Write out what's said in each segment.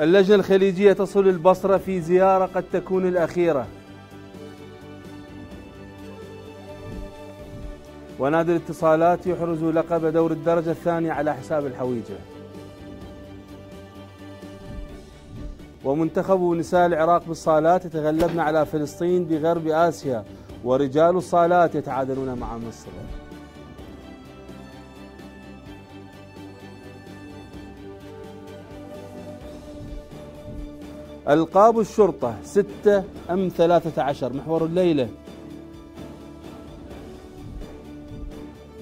اللجنة الخليجية تصل البصرة في زيارة قد تكون الأخيرة. ونادي الاتصالات يحرز لقب دور الدرجة الثانية على حساب الحويجة. ومنتخب نساء العراق بالصالات يتغلبن على فلسطين بغرب آسيا ورجال الصالات يتعادلون مع مصر. ألقاب الشرطة ستة أم ثلاثة عشر محور الليلة.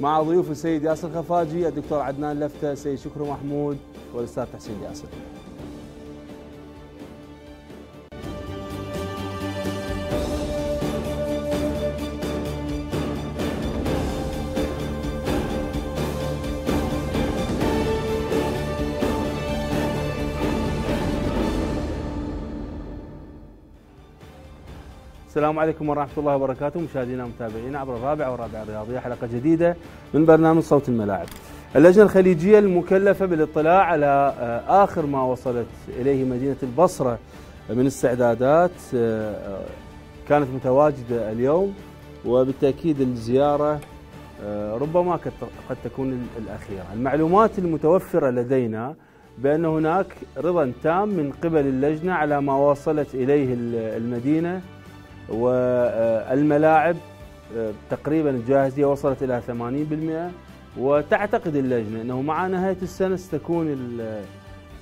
مع ضيوف السيد ياسر خفاجي الدكتور عدنان لفتة السيد شكر محمود والأستاذ تحسين ياسر. السلام عليكم ورحمة الله وبركاته. مشاهدينا ومتابعينا عبر الرابعة والرابعة الرياضية حلقة جديدة من برنامج صوت الملاعب. اللجنة الخليجية المكلفة بالاطلاع على آه، آخر ما وصلت إليه مدينة البصرة من استعدادات آه، كانت متواجدة اليوم وبالتأكيد الزيارة آه، ربما قد تكون الأخيرة. المعلومات المتوفرة لدينا بأن هناك رضا تام من قبل اللجنة على ما وصلت إليه المدينة. والملاعب آه، تقريبا الجاهزية وصلت إلى 80% وتعتقد اللجنة أنه مع نهاية السنة ستكون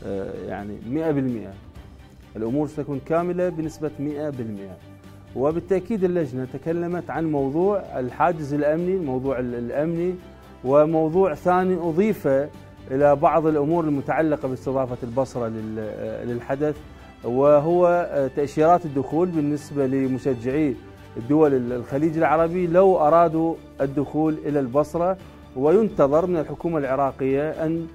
آه، يعني 100% الأمور ستكون كاملة بنسبة 100% وبالتأكيد اللجنة تكلمت عن موضوع الحاجز الأمني الموضوع الأمني وموضوع ثاني أضيف إلى بعض الأمور المتعلقة باستضافة البصرة للحدث. وهو تأشيرات الدخول بالنسبة لمشجعي الدول الخليج العربي لو أرادوا الدخول إلى البصرة. وينتظر من الحكومة العراقية أن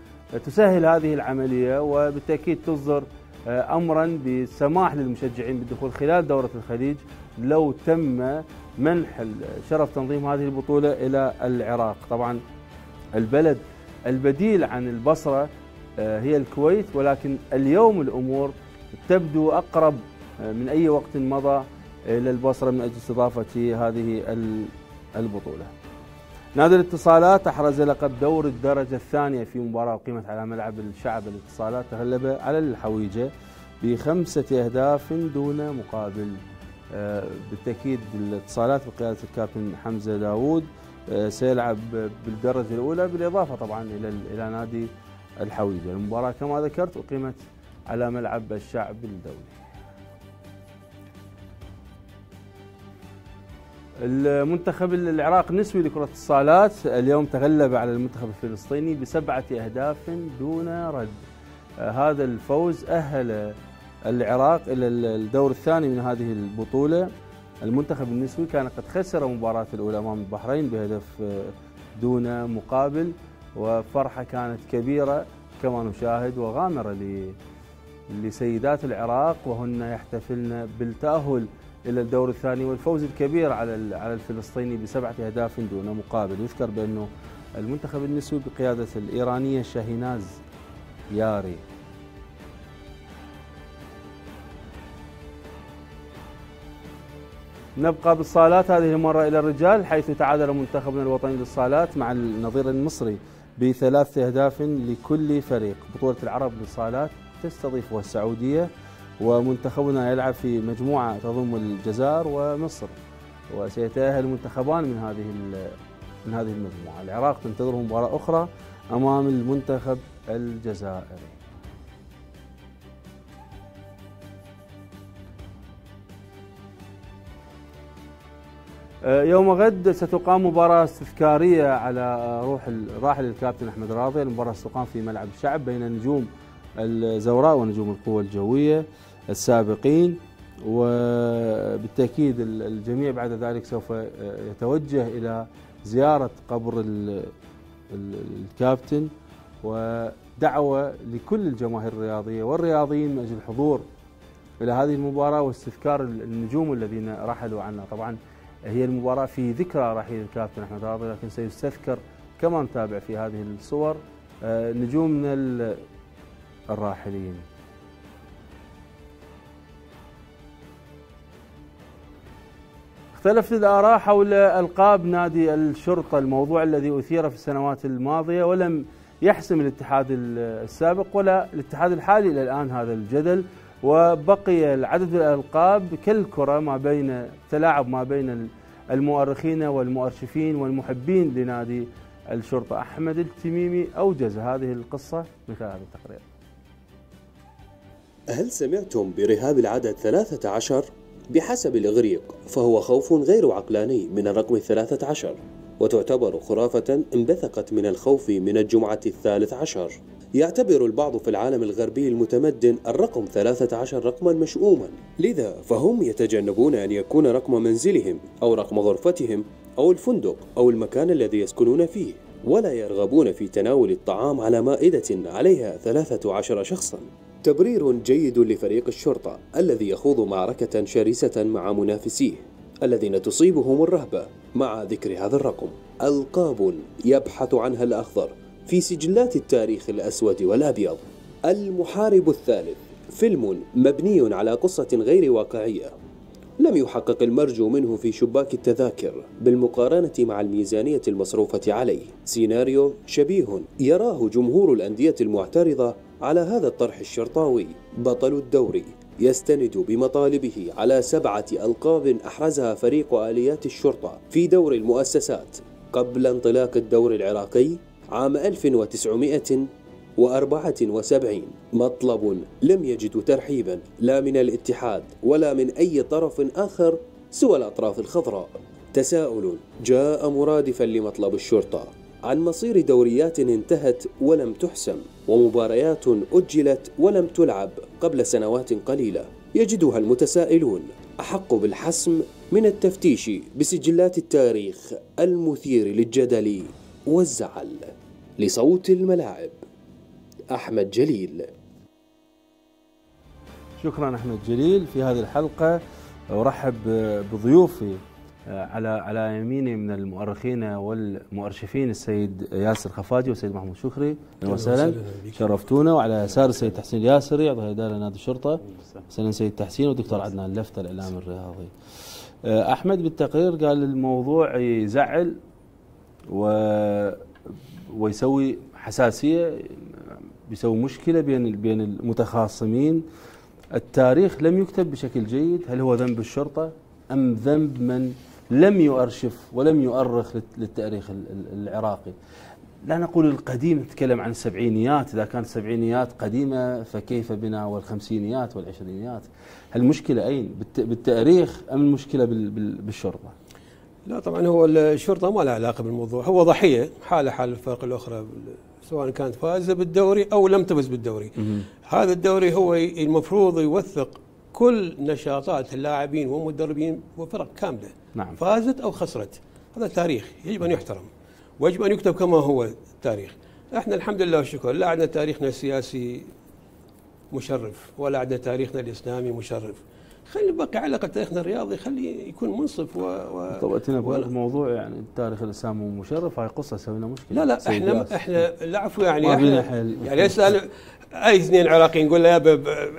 تسهل هذه العملية وبالتأكيد تصدر أمرا بسماح للمشجعين بالدخول خلال دورة الخليج لو تم منح شرف تنظيم هذه البطولة إلى العراق. طبعا البلد البديل عن البصرة هي الكويت ولكن اليوم الأمور تبدو أقرب من أي وقت مضى إلى البصرة من أجل استضافة هذه البطولة. نادي الاتصالات أحرز لقب دور الدرجة الثانية في مباراة أقيمت على ملعب الشعب الاتصالات تغلب على الحويجة بخمسة أهداف دون مقابل. آه، بالتأكيد الاتصالات بقيادة الكابتن حمزة داوود آه، سيلعب بالدرجة الأولى بالإضافة طبعا إلى نادي الحويجة. المباراة كما ذكرت أقيمت على ملعب الشعب الدولي. المنتخب العراق النسوي لكرة الصالات اليوم تغلب على المنتخب الفلسطيني بسبعة أهداف دون رد. هذا الفوز أهل العراق إلى الدور الثاني من هذه البطولة. المنتخب النسوي كان قد خسر مباراة الأولى أمام البحرين بهدف دون مقابل وفرحة كانت كبيرة كما نشاهد وغامرة لسيدات العراق وهن يحتفلن بالتأهل إلى الدور الثاني والفوز الكبير على على الفلسطيني بسبعة أهداف دون مقابل. يذكر بأنه المنتخب النسوي بقيادة الإيرانية شاهيناز ياري. نبقى بالصالات. هذه المرة إلى الرجال حيث تعادل منتخبنا الوطني للصالات مع النظير المصري بثلاث أهداف لكل فريق. بطولة العرب للصالات تستضيفها السعودية ومنتخبنا يلعب في مجموعة تضم الجزائر ومصر. وسيتأهل منتخبان من هذه من هذه المجموعة. العراق تنتظره مباراة أخرى أمام المنتخب الجزائري. يوم غد ستقام مباراة استذكارية على روح الراحل الكابتن أحمد راضي. المباراة ستقام في ملعب الشعب بين نجوم الزوراء ونجوم القوى الجوية السابقين وبالتأكيد الجميع بعد ذلك سوف يتوجه إلى زيارة قبر الكابتن ودعوة لكل الجماهير الرياضية والرياضيين من أجل الحضور إلى هذه المباراة واستذكار النجوم الذين رحلوا عنا طبعا هي المباراة في ذكرى رحيل الكابتن أحمد راضي لكن سيستذكر كما نتابع في هذه الصور آه، نجوم من الراحلين. اختلفت الآراء حول ألقاب نادي الشرطة الموضوع الذي أثير في السنوات الماضية ولم يحسم الاتحاد السابق ولا الاتحاد الحالي إلى الآن هذا الجدل. وبقي العدد الألقاب كالكرة ما بين تلاعب ما بين المؤرخين والمؤرشفين والمحبين لنادي الشرطة. أحمد التميمي أوجز هذه القصة من خلال هذا التقرير. هل سمعتم برهاب العدد 13 بحسب الإغريق فهو خوف غير عقلاني من الرقم الثلاثة عشر وتعتبر خرافة انبثقت من الخوف من الجمعة الثالث عشر. يعتبر البعض في العالم الغربي المتمدن الرقم 13 رقما مشؤوما. لذا فهم يتجنبون أن يكون رقم منزلهم أو رقم غرفتهم أو الفندق أو المكان الذي يسكنون فيه ولا يرغبون في تناول الطعام على مائدة عليها 13 شخصا. تبرير جيد لفريق الشرطة الذي يخوض معركة شرسة مع منافسيه الذين تصيبهم الرهبة مع ذكر هذا الرقم. ألقاب يبحث عنها الأخضر في سجلات التاريخ الأسود والأبيض. المحارب الثالث فيلم مبني على قصة غير واقعية لم يحقق المرجو منه في شباك التذاكر بالمقارنة مع الميزانية المصروفة عليه. سيناريو شبيه يراه جمهور الأندية المعترضة على هذا الطرح الشرطاوي بطل الدوري يستند بمطالبه على سبعة ألقاب أحرزها فريق آليات الشرطة في دور المؤسسات قبل انطلاق الدور العراقي عام 1974 مطلب لم يجد ترحيبا لا من الاتحاد ولا من أي طرف آخر سوى الأطراف الخضراء. تساؤل جاء مرادفا لمطلب الشرطة عن مصير دوريات انتهت ولم تحسم. ومباريات أجلت ولم تلعب قبل سنوات قليلة. يجدها المتسائلون. أحق بالحسم من التفتيش بسجلات التاريخ المثير للجدل والزعل. لصوت الملاعب أحمد جليل. شكرا أحمد جليل في هذه الحلقة. أرحب بضيوفي. على على يميني من المؤرخين والمؤرشفين السيد ياسر خفاجي والسيد محمود شكري أهلا وسهلا. شرفتونا. وعلى يسار السيد تحسين الياسري عضو إدارة نادي الشرطة. سلام سيد تحسين والدكتور عدنان لفته الإعلام الرياضي. أحمد بالتقرير قال الموضوع يزعل و ويسوي حساسية بيسوي مشكلة بين بين المتخاصمين. التاريخ لم يكتب بشكل جيد هل هو ذنب الشرطة أم ذنب من لم يؤرشف ولم يؤرخ للتاريخ العراقي. لا نقول القديم نتكلم عن السبعينيات. إذا كانت السبعينيات قديمة فكيف بنا والخمسينيات والعشرينيات؟ المشكلة أين؟ بالتاريخ أم المشكلة بالشرطة؟ لا طبعا هو الشرطة ما لها علاقة بالموضوع. هو ضحية حالة حال الفرق الأخرى سواء كانت فازة بالدوري أو لم تفز بالدوري. هذا الدوري هو المفروض يوثق كل نشاطات اللاعبين والمدربين وفرق كاملة نعم. فازت أو خسرت. هذا تاريخ يجب أن يحترم. ويجب أن يكتب كما هو التاريخ إحنا الحمد لله والشكر. لا عندنا تاريخنا السياسي مشرف ولا عندنا تاريخنا الإسلامي مشرف. خلي على الاقل تاريخنا الرياضي خلي يكون منصف و, و طبعتنا موضوع يعني التاريخ الاسلامي مشرف هاي قصة سوينا مشكلة. لا لا إحنا إحنا العفو يعني إحنا يعني أي اثنين عراقيين نقول له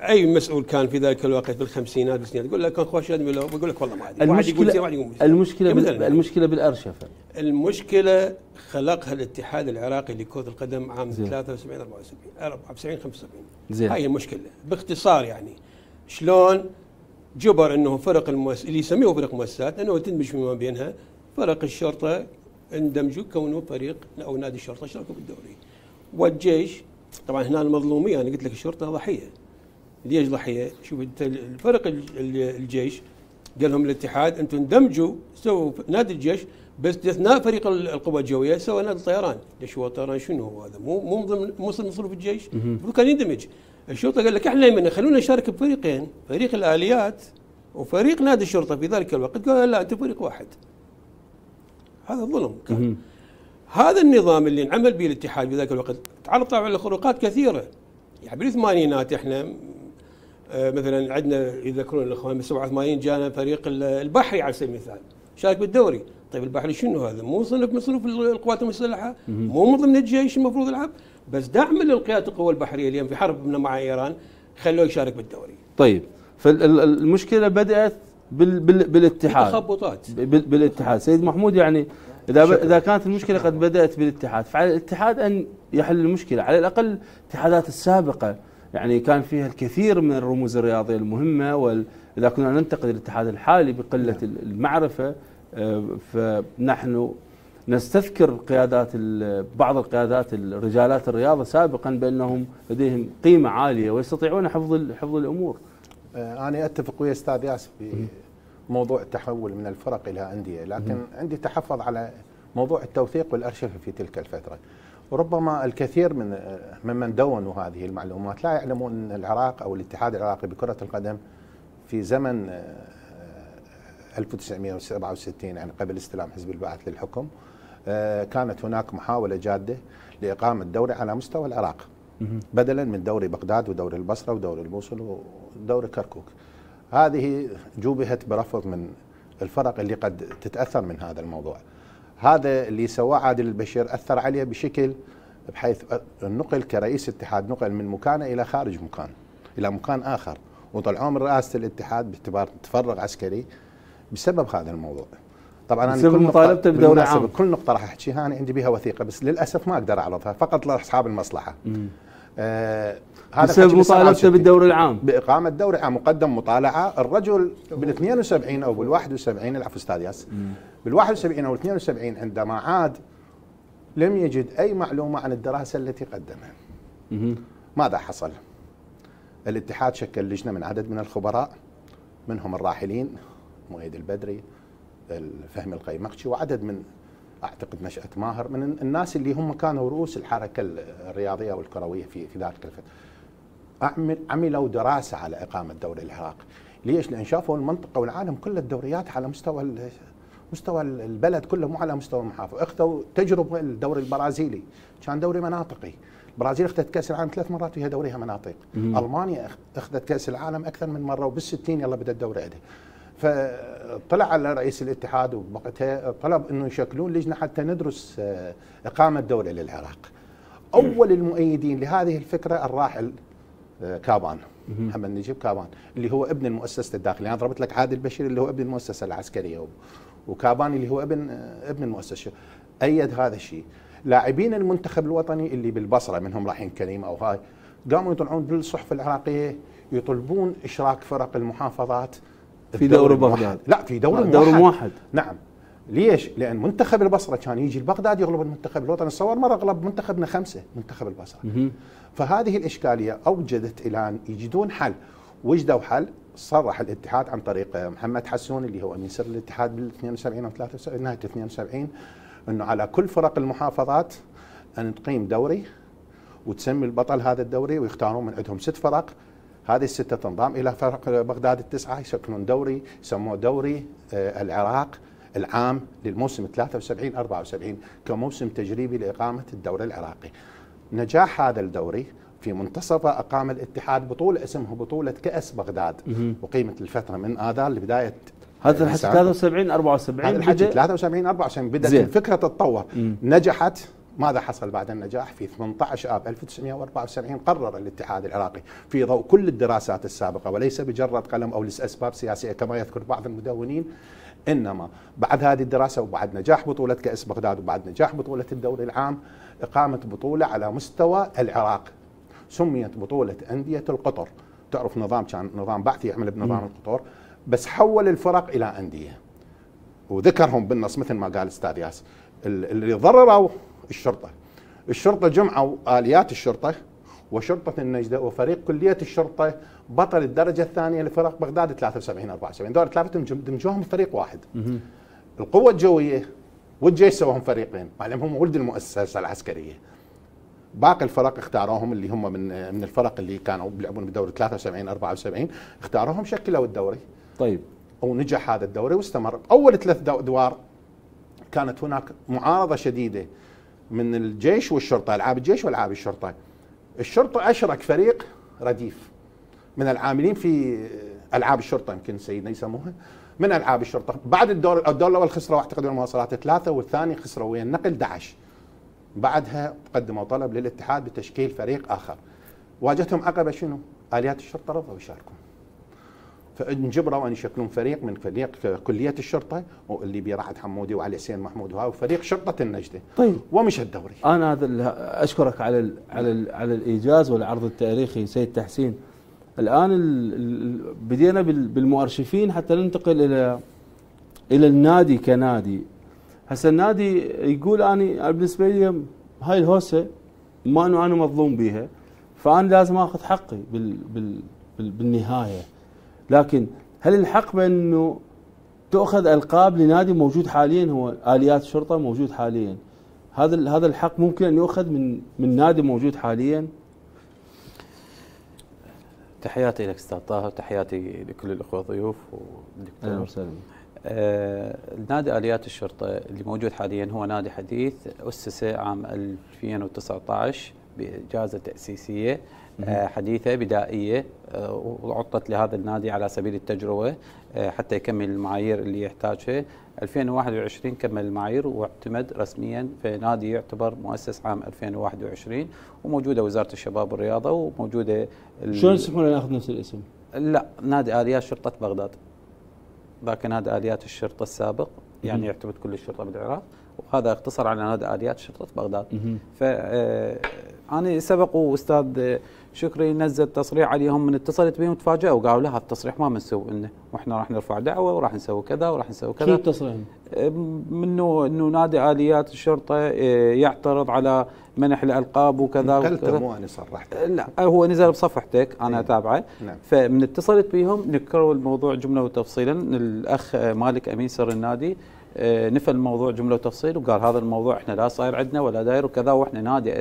أي مسؤول كان في ذلك الوقت بالخمسينات بالسنين يقول لك كان خوش يقول لك والله ما أدري. المشكلة يقول المشكلة بال المشكلة بالأرشفة. المشكلة خلقها الاتحاد العراقي لكرة القدم عام 73 74 74 75 زين. هاي المشكلة. باختصار يعني شلون جبر إنه فرق المؤسسات اللي يسميه فرق مؤسسات انه تندمج فيما بينها فرق الشرطة اندمجوا كونوا فريق أو نادي الشرطة اشتركوا بالدوري والجيش طبعا هنا المظلومية أنا قلت لك الشرطة ضحية ليش ضحية؟ شوف أنت الفرق الجيش قال لهم الاتحاد أنتم اندمجوا سووا نادي الجيش بس اثناء فريق القوى الجوية سوى نادي الطيران، ليش هو الطيران شنو هو هذا؟ مو مو ضمن مو مصروف الجيش، كان يندمج. الشرطة قال لك إحنا من خلونا نشارك بفريقين، فريق الآليات وفريق نادي الشرطة في ذلك الوقت قال لا انت فريق واحد. هذا ظلم كان. هذا النظام اللي انعمل به الاتحاد في ذاك الوقت تعرض على خروقات كثيرة. يعني بالثمانينات إحنا آه، مثلا عندنا يذكرون الإخوان ب 87 جانا فريق البحري على سبيل المثال. شارك بالدوري. طيب البحري شنو هذا؟ مو صنف من صنوف القوات المسلحة؟ مو من ضمن الجيش المفروض يلعب؟ بس دعما للقيادة القوى البحرية اليوم في حرب مع إيران خلوه يشارك بالدوري. طيب فالمشكلة بدأت بال بال بالاتحاد. تخبطات بالاتحاد. سيد محمود يعني إذا إذا كانت المشكلة قد بدأت بالاتحاد فعلى الاتحاد أن يحل المشكلة على الأقل الاتحادات السابقة يعني كان فيها الكثير من الرموز الرياضية المهمة واذا كنا ننتقد الاتحاد الحالي بقلة نعم. المعرفة آه، فنحن نستذكر قيادات بعض القيادات الرجالات الرياضة سابقا بأنهم لديهم قيمة عالية ويستطيعون حفظ حفظ الأمور. آه، أنا أتفق ويا أستاذ ياسر بموضوع التحول من الفرق إلى أندية، لكن عندي تحفظ على موضوع التوثيق والارشفه في تلك الفترة. وربما الكثير من ممن دونوا هذه المعلومات لا يعلمون إن العراق أو الاتحاد العراقي بكرة القدم في زمن 1967 آه، يعني قبل استلام حزب البعث للحكم آه، كانت هناك محاولة جادة لإقامة دوري على مستوى العراق بدلا من دوري بغداد ودوري البصرة ودوري الموصل ودوري كركوك. هذه جوبهت برفض من الفرق اللي قد تتأثر من هذا الموضوع. هذا اللي سواه عادل البشير أثر عليه بشكل بحيث النقل كرئيس اتحاد نقل من مكانه إلى خارج مكان إلى مكان آخر وطلعوه من رئاسة الاتحاد باعتبار تفرغ عسكري بسبب هذا الموضوع. طبعا أنا كل مطالبته بدوري عام كل نقطة راح أحكيها أنا عندي بها وثيقة بس للأسف ما أقدر أعرضها فقط لأصحاب المصلحة. آه هذا بسبب مطالبته بالدوري العام بإقامة دوري عام مقدم مطالعة الرجل بال 72 أو بال 71 العفو أستاذ ياس بال 71 أو 72 عندما عاد لم يجد أي معلومة عن الدراسة التي قدمها. ماذا حصل؟ الاتحاد شكل لجنة من عدد من الخبراء منهم الراحلين مؤيد البدري الفهم القيمقشي وعدد من أعتقد نشاه ماهر من الناس اللي هم كانوا رؤوس الحركة الرياضية والكروية في في ذلك الفترة. عملوا دراسة على إقامة دوري العراق. ليش؟ لأن شافوا المنطقة والعالم كل الدوريات على مستوى مستوى البلد كله مو على مستوى المحافظة، أخذوا تجربة الدوري البرازيلي كان دوري مناطقي. البرازيل أخذت كأس العالم ثلاث مرات وهي دوريها مناطق. ألمانيا أخذت كأس العالم أكثر من مرة وبال60 يلا بدأ الدوري عندها. فطلع على رئيس الاتحاد وبوقتها طلب إنه يشكلون لجنة حتى ندرس آه، إقامة دولة للعراق. أول المؤيدين لهذه الفكرة الراحل كابان. محمد نجيب كابان اللي هو ابن المؤسسة الداخلية. أنا ضربت لك عادل البشير اللي هو ابن المؤسسة العسكرية وكابان اللي هو ابن آه، ابن المؤسسة. أيد هذا الشيء. لاعبين المنتخب الوطني اللي بالبصرة منهم رايحين كريم أو هاي قاموا يطلعون بالصحف العراقية يطلبون إشراك فرق المحافظات في دوري بغداد لا في دوري دوري موحد نعم. ليش؟ لأن منتخب البصرة كان يجي لبغداد يغلب المنتخب الوطني، تصور مرة غلب منتخبنا خمسة منتخب البصرة. فهذه الإشكالية أوجدت إلى أن يجدون حل، وجدوا حل صرح الاتحاد عن طريق محمد حسون اللي هو أمين سر الاتحاد بال 72 أو 73 نهاية 72 إنه على كل فرق المحافظات أن تقيم دوري وتسمي البطل هذا الدوري ويختارون من عندهم ست فرق هذه الستة تنضم إلى فرق بغداد التسعة يشكلون دوري يسموه دوري آه، العراق العام للموسم 73 74 كموسم تجريبي لإقامة الدوري العراقي. نجاح هذا الدوري في منتصفه أقام الاتحاد بطولة اسمها بطولة كأس بغداد. وقيمة الفترة من آذار لبداية هذا الحكي 73 74 هذا الحكي 73 74 بدأت الفكرة تتطور. نجحت ماذا حصل بعد النجاح؟ في 18 آب 1974 قرر الاتحاد العراقي في ضوء كل الدراسات السابقة وليس بجرد قلم أو لاسباب سياسية كما يذكر بعض المدونين إنما بعد هذه الدراسة وبعد نجاح بطولة كأس بغداد وبعد نجاح بطولة الدوري العام إقامة بطولة على مستوى العراق. سميت بطولة أندية القطر. تعرف نظام كان نظام بعثي يعمل بنظام القطر بس حول الفرق إلى أندية. وذكرهم بالنص مثل ما قال أستاذ ياس. اللي ضرروا الشرطة. الشرطة جمعوا آليات الشرطة وشرطة النجده وفريق كلية الشرطة بطل الدرجة الثانية لفرق بغداد 73 74 دول ثلاثة دمجوهم فريق واحد. القوة الجوية والجيش سوهم فريقين؟ معلم ولد المؤسسة العسكرية. باقي الفرق اختاروهم اللي هم من من الفرق اللي كانوا بيلعبون بدوري 73 74 اختاروهم شكلوا الدوري. طيب. ونجح هذا الدوري واستمر. أول ثلاث ادوار كانت هناك معارضة شديدة من الجيش والشرطة ألعاب الجيش والعاب الشرطة. الشرطة أشرك فريق رديف من العاملين في ألعاب الشرطة يمكن سيدنا يسموها من ألعاب الشرطة. بعد الدور الدور الأول خسروا اعتقد المواصلات ثلاثة والثاني خسروا ويا النقل 11 بعدها قدموا طلب للاتحاد بتشكيل فريق آخر. واجهتهم عقبة شنو؟ آليات الشرطة رفضوا يشاركون فانجبروا أن يشكلون فريق من فريق كلية الشرطة واللي بيه راحت حمودي وعلي حسين محمود وهاي وفريق شرطة النجدة. طيب. ومشى الدوري أنا هذا أشكرك على ال على ال على الإيجاز والعرض التاريخي سيد تحسين. الآن ال بدينا بالمؤرشفين حتى ننتقل إلى إلى النادي كنادي. هسه النادي يقول أني بالنسبة لي هاي الهوسة ما أنه أنا مظلوم بيها فأنا لازم آخذ حقي بال بال بالنهاية. لكن هل الحق بأنه تؤخذ ألقاب لنادي موجود حاليا؟ هو آليات الشرطة موجود حاليا. هذا هذا الحق ممكن أن يؤخذ من من نادي موجود حاليا؟ تحياتي لك أستاذ طاهر تحياتي لكل الأخوة الضيوف والدكتور آه نادي آليات الشرطة اللي موجود حاليا هو نادي حديث اسس عام 2019 بإجازة تأسيسية. حديثة بدائية آه وعطت لهذا النادي على سبيل التجربة آه حتى يكمل المعايير اللي يحتاجها. 2021 كمل المعايير واعتمد رسميا في نادي يعتبر مؤسس عام 2021 وموجودة وزارة الشباب والرياضة وموجودة شلون يسمحون ناخذ نفس الاسم؟ لا نادي آليات شرطة بغداد. ذاك نادي آليات الشرطة السابق يعني يعتمد كل الشرطة بالعراق وهذا اختصر على نادي آليات شرطة بغداد. ف أنا سبق واستاذ شكري نزل تصريح عليهم من اتصلت بهم تفاجئوا وقالوا لا هذا التصريح ما بنسوي لنا وإحنا راح نرفع دعوة وراح نسوي كذا وراح نسوي كذا. شو التصريح؟ منه إنه نادي آليات الشرطة يعترض على منح الألقاب وكذا قلت مو أنا صرحت لا هو نزل بصفحتك أنا اتابعه نعم. فمن اتصلت بهم نكروا الموضوع جملة وتفصيلا. الأخ مالك أمين سر النادي نفى الموضوع جملة وتفصيل وقال هذا الموضوع إحنا لا صاير عندنا ولا داير وكذا وإحنا نادي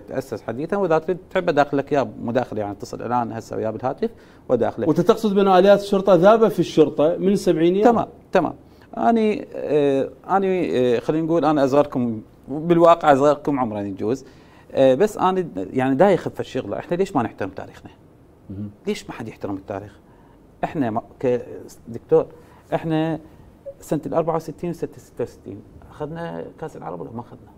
تأسس حديثا وإذا تريد تحب ادخلك اياه مداخله يعني اتصل الآن هسه وياه بالهاتف وداخلك وأنت تقصد بأن آليات الشرطة ذابه في الشرطة من السبعينيات؟ تمام تمام أني آه أني آه خلينا نقول أنا اصغركم بالواقع اصغركم عمرا يجوز آه بس أنا يعني دا يخف الشغله إحنا ليش ما نحترم تاريخنا؟ ليش ما حد يحترم التاريخ؟ إحنا كدكتور إحنا سنة ال 64 وسنة 66 أخذنا كأس العرب ولا ما أخذنا؟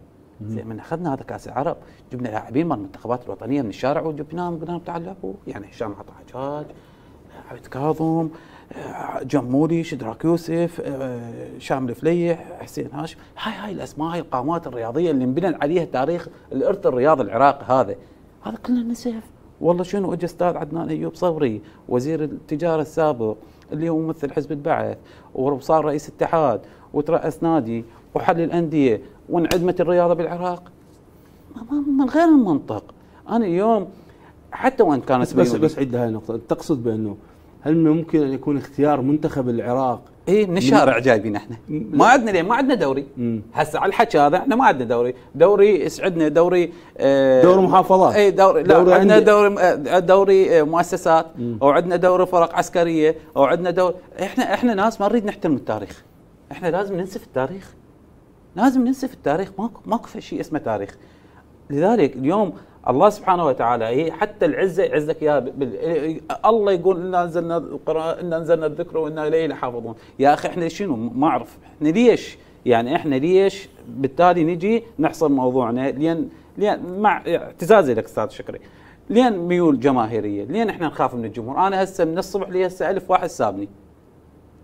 زين من أخذنا هذا كأس العرب جبنا لاعبين مال المنتخبات الوطنية من الشارع وجبناهم قلنا لهم تعالوا لعبوا يعني هشام عطا حجاج عبد كاظم جمولي شدراك يوسف شامل فليح حسين هاشم. هاي هاي الأسماء هاي القامات الرياضية اللي انبنى عليها تاريخ الإرث الرياضي العراقي هذا. هذا كله نسف والله شنو أجى أستاذ عدنان أيوب صبري وزير التجارة السابق اللي هو ممثل حزب البعث وصار رئيس اتحاد وترأس نادي وحل الأندية وانعدمت الرياضة بالعراق؟ من غير المنطق. أنا اليوم حتى وإن كانت بس بس, بس عد هاي النقطة تقصد بأنه هل ممكن أن يكون اختيار منتخب العراق اي من الشارع جايبين إحنا. ما عندنا ليه؟ ما عندنا دوري. هسه على الحكي هذا إحنا ما عندنا دوري. دوري يسعدنا دوري آه دوري محافظات. اي دوري لا دوري عندنا دوري آه دوري آه مؤسسات مم. أو عندنا دوري فرق عسكرية أو عندنا دوري. إحنا إحنا ناس ما نريد نحترم التاريخ. إحنا لازم ننسف التاريخ. لازم ننسف التاريخ. ماكو ماكو شيء اسمه تاريخ. لذلك اليوم الله سبحانه وتعالى هي حتى العزة يعزك اياها الله يقول إنا أنزلنا القرآن إنا أنزلنا الذكر وإنا إليه لحافظون. يا أخي إحنا شنو؟ ما أعرف. إحنا ليش؟ يعني إحنا ليش بالتالي نجي نحصل موضوعنا لأن لأن مع اعتزازي لك أستاذ شكري. لين ميول جماهيرية لين إحنا نخاف من الجمهور. أنا هسه من الصبح لي هسه ألف واحد سابني.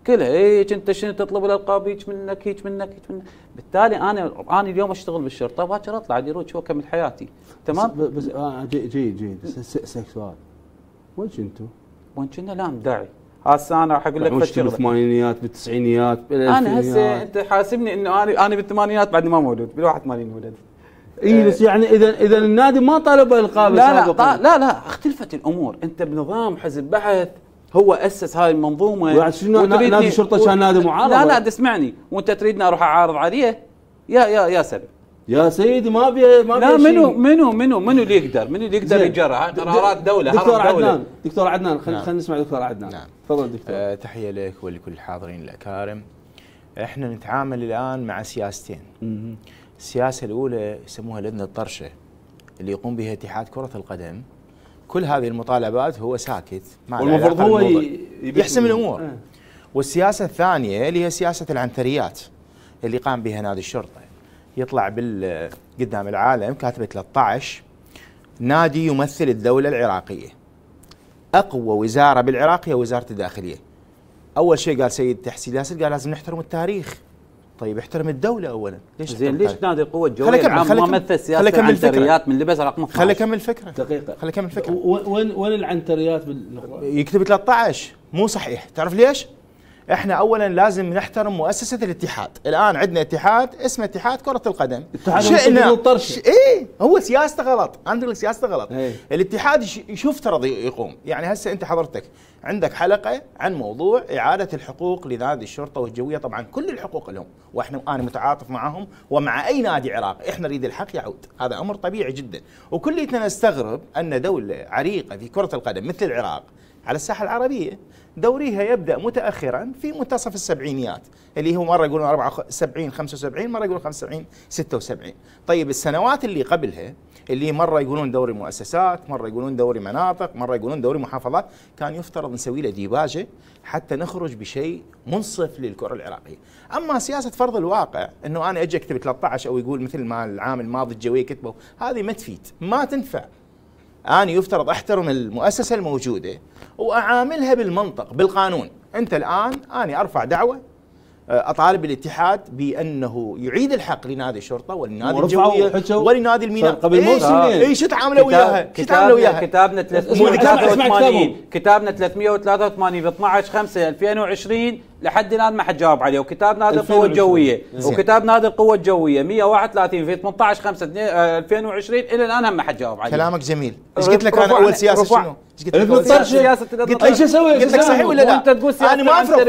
كلها هيك انت شنو تطلب الألقاب؟ هيك منك هيك منك هيك منك. بالتالي أنا أنا اليوم أشتغل بالشرطة باكر اطلع ادير شو اكمل حياتي. تمام؟ بس, بس آه جيد جيد جيد اسالك سؤال. وين كنتوا؟ وين كنا لا مداعي هسه أنا راح أقول لك فشل. بالثمانينيات بالتسعينيات أنا هسه أنت حاسبني إنه أنا أنا بالثمانينات بعد ما مولود بال 81 ولد. إي بس يعني اذا إذا النادي ما طالب ألقاب لا لا لا لا اختلفت الأمور. أنت بنظام حزب بحث هو أسس هاي المنظومة. يعني شنو؟ نادي الشرطه كان نادي معارضة. لا لا اسمعني وأنت تريدني أروح أعارض عليه؟ يا يا يا سبب يا سيدي ما بي ما لا منو منو منو منو اللي يقدر؟ منو اللي يقدر يجرها؟ قرارات دوله دكتور عدنان دكتور عدنان خلينا نعم. نسمع دكتور عدنان. نعم. تفضل دكتور. أه تحية لك ولكل الحاضرين الاكارم إحنا نتعامل الآن مع سياستين. السياسة الأولى يسموها لجنة الطرشة اللي يقوم بها اتحاد كرة القدم. كل هذه المطالبات هو ساكت. ما والمفروض هو يحسم الأمور. آه. والسياسة الثانية اللي هي سياسة العنتريات اللي قام بها نادي الشرطة. يطلع بال قدام العالم كاتبة 13 نادي يمثل الدولة العراقية. أقوى وزارة بالعراق هي وزارة الداخلية. أول شيء قال سيد تحسين ياسر قال لازم نحترم التاريخ. طيب احترم الدولة اولا. ليش زين ليش نادي القوه الجويه خلي العام مثل سياسة العنتريات من لبس رقم 12 خلي اكمل الفكرة. دقيقة. خلي اكمل الفكرة. وين وين العنتريات. يكتب 13 مو صحيح. تعرف ليش؟ إحنا اولا لازم نحترم مؤسسة الاتحاد، الآن عندنا اتحاد اسمه اتحاد كرة القدم. شئنا الطرش. اي هو سياسته غلط، عندك سياسته غلط. إيه؟ الاتحاد شو افترض يقوم؟ يعني هسه أنت حضرتك عندك حلقة عن موضوع إعادة الحقوق لنادي الشرطة والجوية، طبعا كل الحقوق لهم، وإحنا أنا متعاطف معهم ومع أي نادي عراقي، إحنا نريد الحق يعود، هذا أمر طبيعي جدا، وكليتنا نستغرب أن دولة عريقة في كرة القدم مثل العراق على الساحة العربية دوريها يبدأ متاخرا في منتصف السبعينيات اللي هو مرة يقولون 74 75 مرة يقولون 75 76 طيب السنوات اللي قبلها اللي مرة يقولون دوري مؤسسات مرة يقولون دوري مناطق مرة يقولون دوري محافظات كان يفترض نسوي له ديباجة حتى نخرج بشيء منصف للكرة العراقية. أما سياسة فرض الواقع إنه أنا أجي أكتب 13 أو يقول مثل ما العام الماضي الجوية كتبوا هذه ما تفيد ما تنفع. أنا يفترض أحترم المؤسسة الموجودة وأعاملها بالمنطق بالقانون. أنت الآن أنا أرفع دعوة آه، أطالب الاتحاد بأنه يعيد الحق لنادي الشرطة ولنادي الجويه ولنادي الميناء. قبل موسمين اي شو تعاملوا وياها؟ شو تعاملوا وياها؟ كتابنا 383 كتابنا 383 ب 12 5 2020 لحد الآن ما حد جاوب عليه. وكتاب نادي القوة الجوية. وكتاب نادي القوة الجوية 131 في 18 5 2020 إلى الآن هم ما حد جاوب عليه. كلامك جميل. إيش قلت لك أنا؟ أول سياسة شنو؟ قلت لك سياسة قلت إيش أسوي؟ قلت لك صحيح ولا لا؟ وأنت تقول سياسة أنا ما أفرق.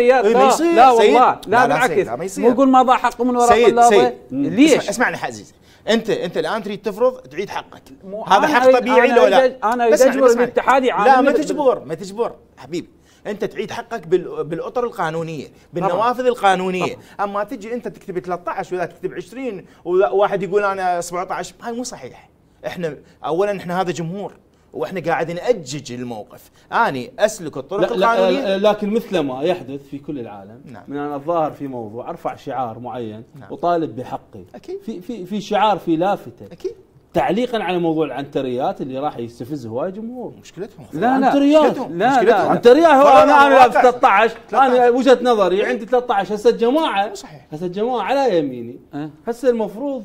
لا والله. لا بالعكس. مو يقول ما ضاع حق من وراء طلابه ليش؟ اسمعني حزيز. أنت أنت الآن تريد تفرض تعيد حقك. هذا حق طبيعي لو لا؟ أنا أريد أجبر الاتحاد لا ما تجبر ما تجبر. حبيبي. أنت تعيد حقك بالأطر القانونية بالنوافذ القانونية. أما تجي أنت تكتب 13 ولا تكتب 20 وواحد يقول أنا 17 هاي مو صحيح. إحنا اولا إحنا هذا جمهور وإحنا قاعد نأجج الموقف. أني أسلك الطرق لا القانونية. لا لكن مثل ما يحدث في كل العالم نعم. من أنا الظاهر في موضوع أرفع شعار معين نعم. وطالب بحقي. أكيد. في في في شعار في لافته أكيد. تعليقا على موضوع العنتريات اللي راح يستفز هواي جمهور. مشكلتهم. لا لا. عنتريات لا لا. عنتريات هو أنا أنا 13 أنا وجهة نظري عندي 13 هسه الجماعة صحيح. هسه الجماعة على يميني. أه. هسه المفروض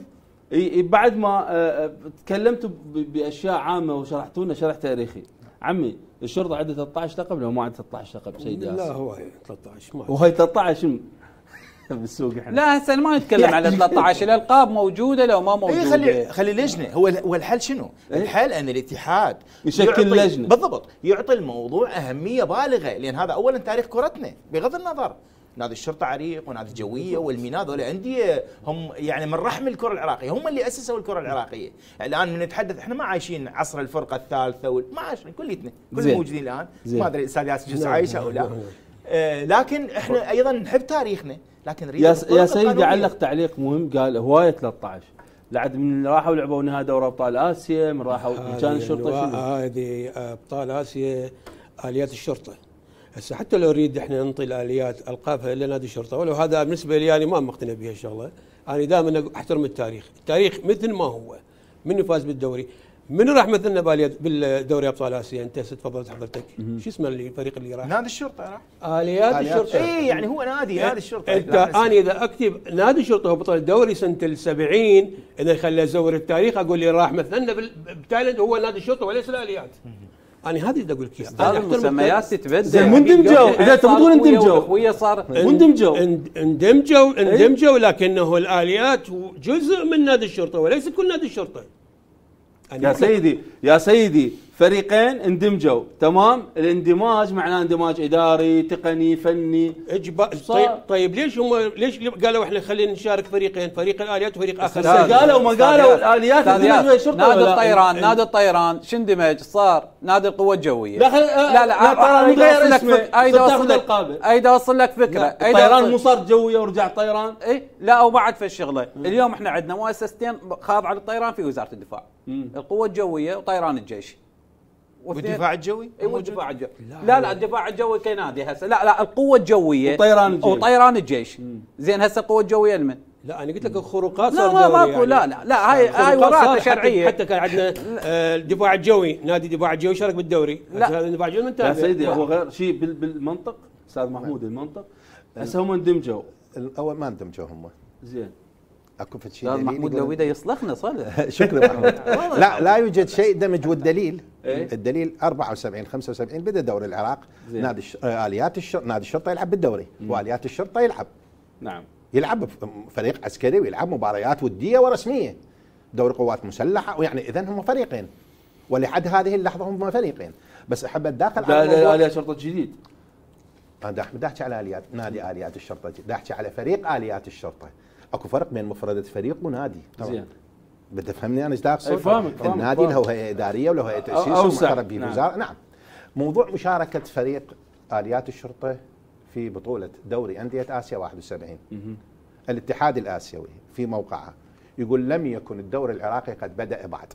بعد ما آه، آه، تكلمتوا بأشياء عامة وشرحتوا لنا شرح تاريخي. عمي الشرطة عندها 13 لقب لو ما عندها 13 لقب سيد لا هو 13 ما وهي 13 بالسوق إحنا. لا هسه ما نتكلم على 13 الألقاب موجودة لو ما موجودة. اي خلي خلي لجنه هو هو الحل شنو؟ إيه؟ الحل أن الاتحاد يشكل لجنة. بالضبط يعطي الموضوع أهمية بالغة لأن هذا اولا تاريخ كرتنا بغض النظر. نادي الشرطة عريق ونادي الجوية والميناء هذول انديه هم يعني من رحم الكرة العراقية هم اللي أسسوا الكرة العراقية. الآن من نتحدث إحنا ما عايشين عصر الفرقة الثالثة ما عايشين كليتنا كل الموجودين الآن. ما أدري الاستاذ ياسر عايش أو لا. لكن إحنا أيضا نحب تاريخنا لكن نريد يا, يا سيدي علق تعليق مهم قال هواية 13 لعد من راحوا لعبوا نهائي دوري أبطال آسيا من راحوا كان الشرطة هذه أبطال آسيا آليات الشرطة. هسه حتى لو نريد إحنا ننطي الآليات ألقافها إلى نادي الشرطة. ولو هذا بالنسبة لي يعني ما مقتنع بها الشغله أنا دائما أحترم التاريخ، التاريخ مثل ما هو. من فاز بالدوري؟ من راح مثلنا بالدوري أبطال آسيا؟ أنت تفضلت حضرتك شو اسمه الفريق اللي راح؟ نادي الشرطة راح. آليات, آليات الشرطة. اي يعني هو نادي نادي الشرطة. أنت أنا إذا أكتب نادي الشرطة هو بطل الدوري سنة ال 70 إذا خلي ازور التاريخ أقول لي راح مثلنا بتايلاند هو نادي الشرطة وليس الآليات. أنا هذه اللي أقول لك إياها. المسميات تتبدل. زين مندمجوا. إذا تبغون اندمجوا. ويا صار مندمجوا. اندمجوا اندمجوا لكنه الآليات جزء من نادي الشرطة وليس كل نادي الشرطة. يا سيدي يا سيدي. فريقين اندمجوا تمام؟ الاندماج معناه اندماج إداري تقني فني. اجبار طيب طيب ليش هم ليش قالوا إحنا خلينا نشارك فريقين؟ فريق الآليات وفريق آخر. قالوا ما قالوا الآليات نادي الطيران نادي الطيران. شندمج صار نادي القوة الجوية. لا لا لا اريد اوصل لك اريد اوصل لك اريد اوصل لك فكرة. الطيران مو صار جوية ورجع طيران. اي لا وبعد في الشغلة. اليوم إحنا عندنا مؤسستين خاضعه للطيران في وزارة الدفاع. القوة الجوية وطيران الجيش. والدفاع الجوي؟ اي والدفاع الجوي. لا لا الدفاع الجوي كنادي هسه. لا لا القوة الجوية. وطيران الجيش. وطيران الجيش. زين هسه القوة الجوية لمن؟ لا أنا قلت لك الخروقات لا ما ماكو يعني. لا لا لا هاي هاي وراثة شرعية. حتى, كان عندنا آه، الدفاع الجوي. نادي الدفاع الجوي شارك بالدوري. لا. الدفاع الجوي من يا سيدي هو غير شيء بالمنطق؟ أستاذ محمود المنطق؟ هسه هم اندمجوا اول ما اندمجوا هم. زين. أكو شيء دليل محمود لو بده يصلخنا صلح شكرا محمود. لا لا يوجد شيء دمج والدليل. إيه؟ الدليل 74 75 بدأ دوري العراق. نادي الش... آه، آليات الشرطه نادي الشرطة يلعب بالدوري وآليات الشرطة يلعب. نعم. يلعب فريق عسكري ويلعب مباريات ودية ورسمية. دوري قوات مسلحة ويعني اذا هم فريقين. ولحد هذه اللحظة هم فريقين. بس أحب أتداخل لا على لا شرطة جديد. أنا دا أحكي على اليات نادي آليات الشرطة. دا أحكي على فريق آليات الشرطة. اكو فرق بين مفرده فريق ونادي زين. بدي تفهمني أنا إيش دا اقصد؟ أي فاهمك، النادي. له هيئة إدارية وله هيئة تأسيس ومعترف به نعم. وزارة. نعم. موضوع مشاركة فريق آليات الشرطة في بطولة دوري أندية آسيا 71 الاتحاد الآسيوي في موقعه يقول لم يكن الدوري العراقي قد بدأ بعد.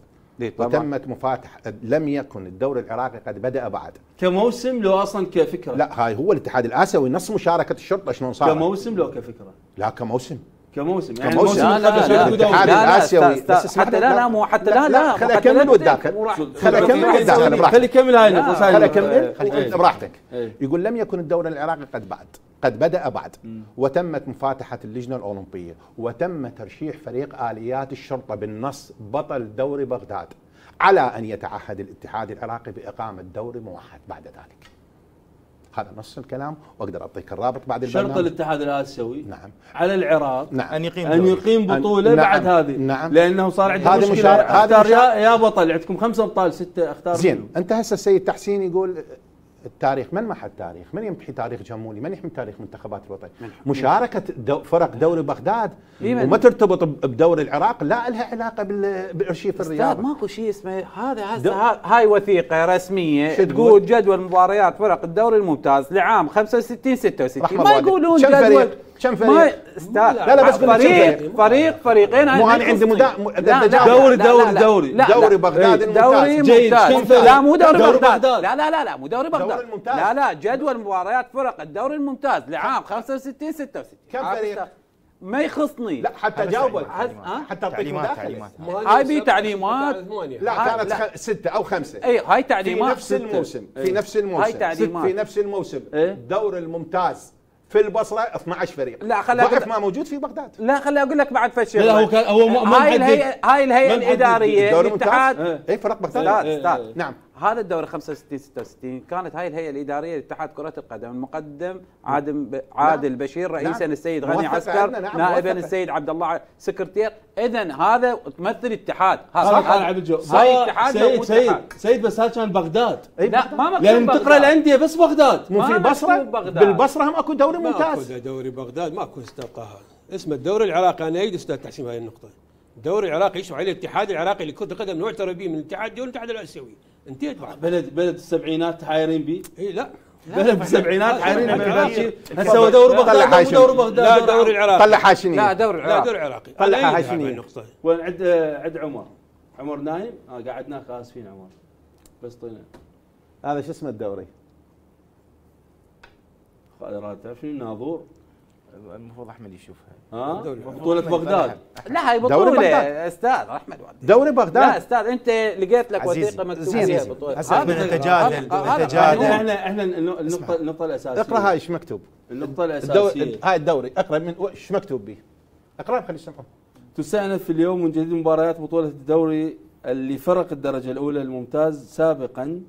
وتمت مفاتح لم يكن الدوري العراقي قد بدأ بعد. كموسم لو أصلا كفكرة. لا هاي هو الاتحاد الآسيوي نص مشاركة الشرطة شلون صار كموسم لو كفكرة. لا كموسم. كموسم يعني كموسم. لا لا لا الاتحاد لا لا بس حتى. لا لا مو حتى لا، لا لا، لا خلي حتى أكمل لا والداخل. وراح- خلي أكمل لا، والداخل. خلي براحتك. خلي كمل هاي النقطة. اكمل إيه، خلي إيه. براحتك إيه. يقول لم يكن الدوري العراقي قد بعد قد بدا بعد وتمت مفاتحه اللجنه الاولمبيه وتم ترشيح فريق اليات الشرطه بالنص بطل دوري بغداد على ان يتعهد الاتحاد العراقي باقامه دوري موحد بعد ذلك هذا نص الكلام وأقدر أعطيك الرابط بعد شرط البرنامج الاتحاد الآسيوي نعم على العراق نعم أن يقيم أن. يقيم بطولة نعم. بعد هذه نعم. لأنه صار عندهم هذه مشكلة مشار- هذه أختار يا, مشار- يا بطل عندكم خمسه أبطال ستة أختار زين منهم. أنت هسه السيد تحسين يقول التاريخ من محى التاريخ؟ من يمحي تاريخ جمولي؟ من يحمي تاريخ منتخبات الوطن؟ مشاركة دو فرق دوري بغداد إيه وما ترتبط بدوري العراق لا لها علاقة أستاذ الرياضة ماكو شيء اسمه هذا هاي وثيقة رسمية شو تقول جدول مباريات فرق الدوري الممتاز لعام 65 66 رحمة ما. يقولون جدول؟ كم ما فريق؟ أستاذ لا، لا، بس فريق فريق؟ فريق فريقين مو هاي أنا عندي. دوري- لا، دوري- لا، دوري. لا، لا. دوري بغداد إيه. دوري. ممتاز؟ لا مو دوري, بغداد. لا لا لا لا مو دوري بغداد الممتاز. لا لا جدول مباريات فرق الدوري الممتاز لعام 65 66 كم فريق؟ ما يخصني لا حتى جاوبك؟ حتى أعطيك تعليمات هاي بي تعليمات. لا كانت لا. خ- ستة أو خمسة اي هاي في تعليمات نفس الموسم في نفس الموسم هاي تعليمات. في نفس الموسم إيه. الدوري الممتاز في البصرة 12 فريق لا، خلي ضعف ما موجود في بغداد لا خليني أقول لك بعد فشل لا، لا، هو كان- هو هاي. الهيئه هاي الهيئة. الإدارية الاتحاد. اي فرق بغداد أستاذ إيه. نعم هذا الدوري 65 66 كانت هاي الهيئة الإدارية لاتحاد كرة القدم المقدم عادل ب... عادل بشير رئيسا نعم. السيد غني عسكر نعم، نائبا. السيد عبد الله سكرتير اذا هذا تمثل اتحاد هذا هذا كان عبد الجو هاي اتحاد سيد سيد. سيد بس هذا كان بغداد إي لا بغداد. ما مكتوب لأن تقرأ بغداد. الأندية بس بغداد مو ما في بغداد. بالبصرة هم أكو دوري ماكو ممتاز دوري بغداد ماكو استبقى هذا اسمه الدوري العراقي أنا ايد أستاذ تحسين هاي النقطة الدوري العراقي يشرف عليه الاتحاد العراقي لكرة القدم معترف به من الاتحاد الدولي والاتحاد الآسيوي انتهت بعد بلد بلد السبعينات حايرين بي. اي لا. بلد السبعينات لا، حايرين لا، بي. لا، هسه لا، هو دوري بغداد لا. دوري بغداد لا دوري الدوري عراق. العراقي. طلع حاشنية لا دوري لا العراق الدوري العراقي. طلع. النقطه وين عند عند عمر. عمر نايم؟ آه قعدناك اسفين عمر. بس طينا هذا شو اسمه الدوري؟ خالد تعرف شنو؟ ناظور. المفروض أحمد يشوفها. ها. بطولة بغداد. لا هاي بغداد. أستاذ أحمد ودي. دوري لا بغداد أستاذ أنت لقيت لك عزيزي. وثيقة مكتوب زين، فيها زين. بطولة. هسه هذا- بنتجادل. هذا- إحنا إحنا النقطة النقطة الأساسية. اقرأ هاي إيش مكتوب؟ النقطة الأساسية. هاي الدوري. اقرأ من إيش مكتوب به؟ اقرأ خلي يسمعون. تستأنف في اليوم من جديد مباريات بطولة الدوري اللي فرق الدرجة الأولى الممتاز سابقا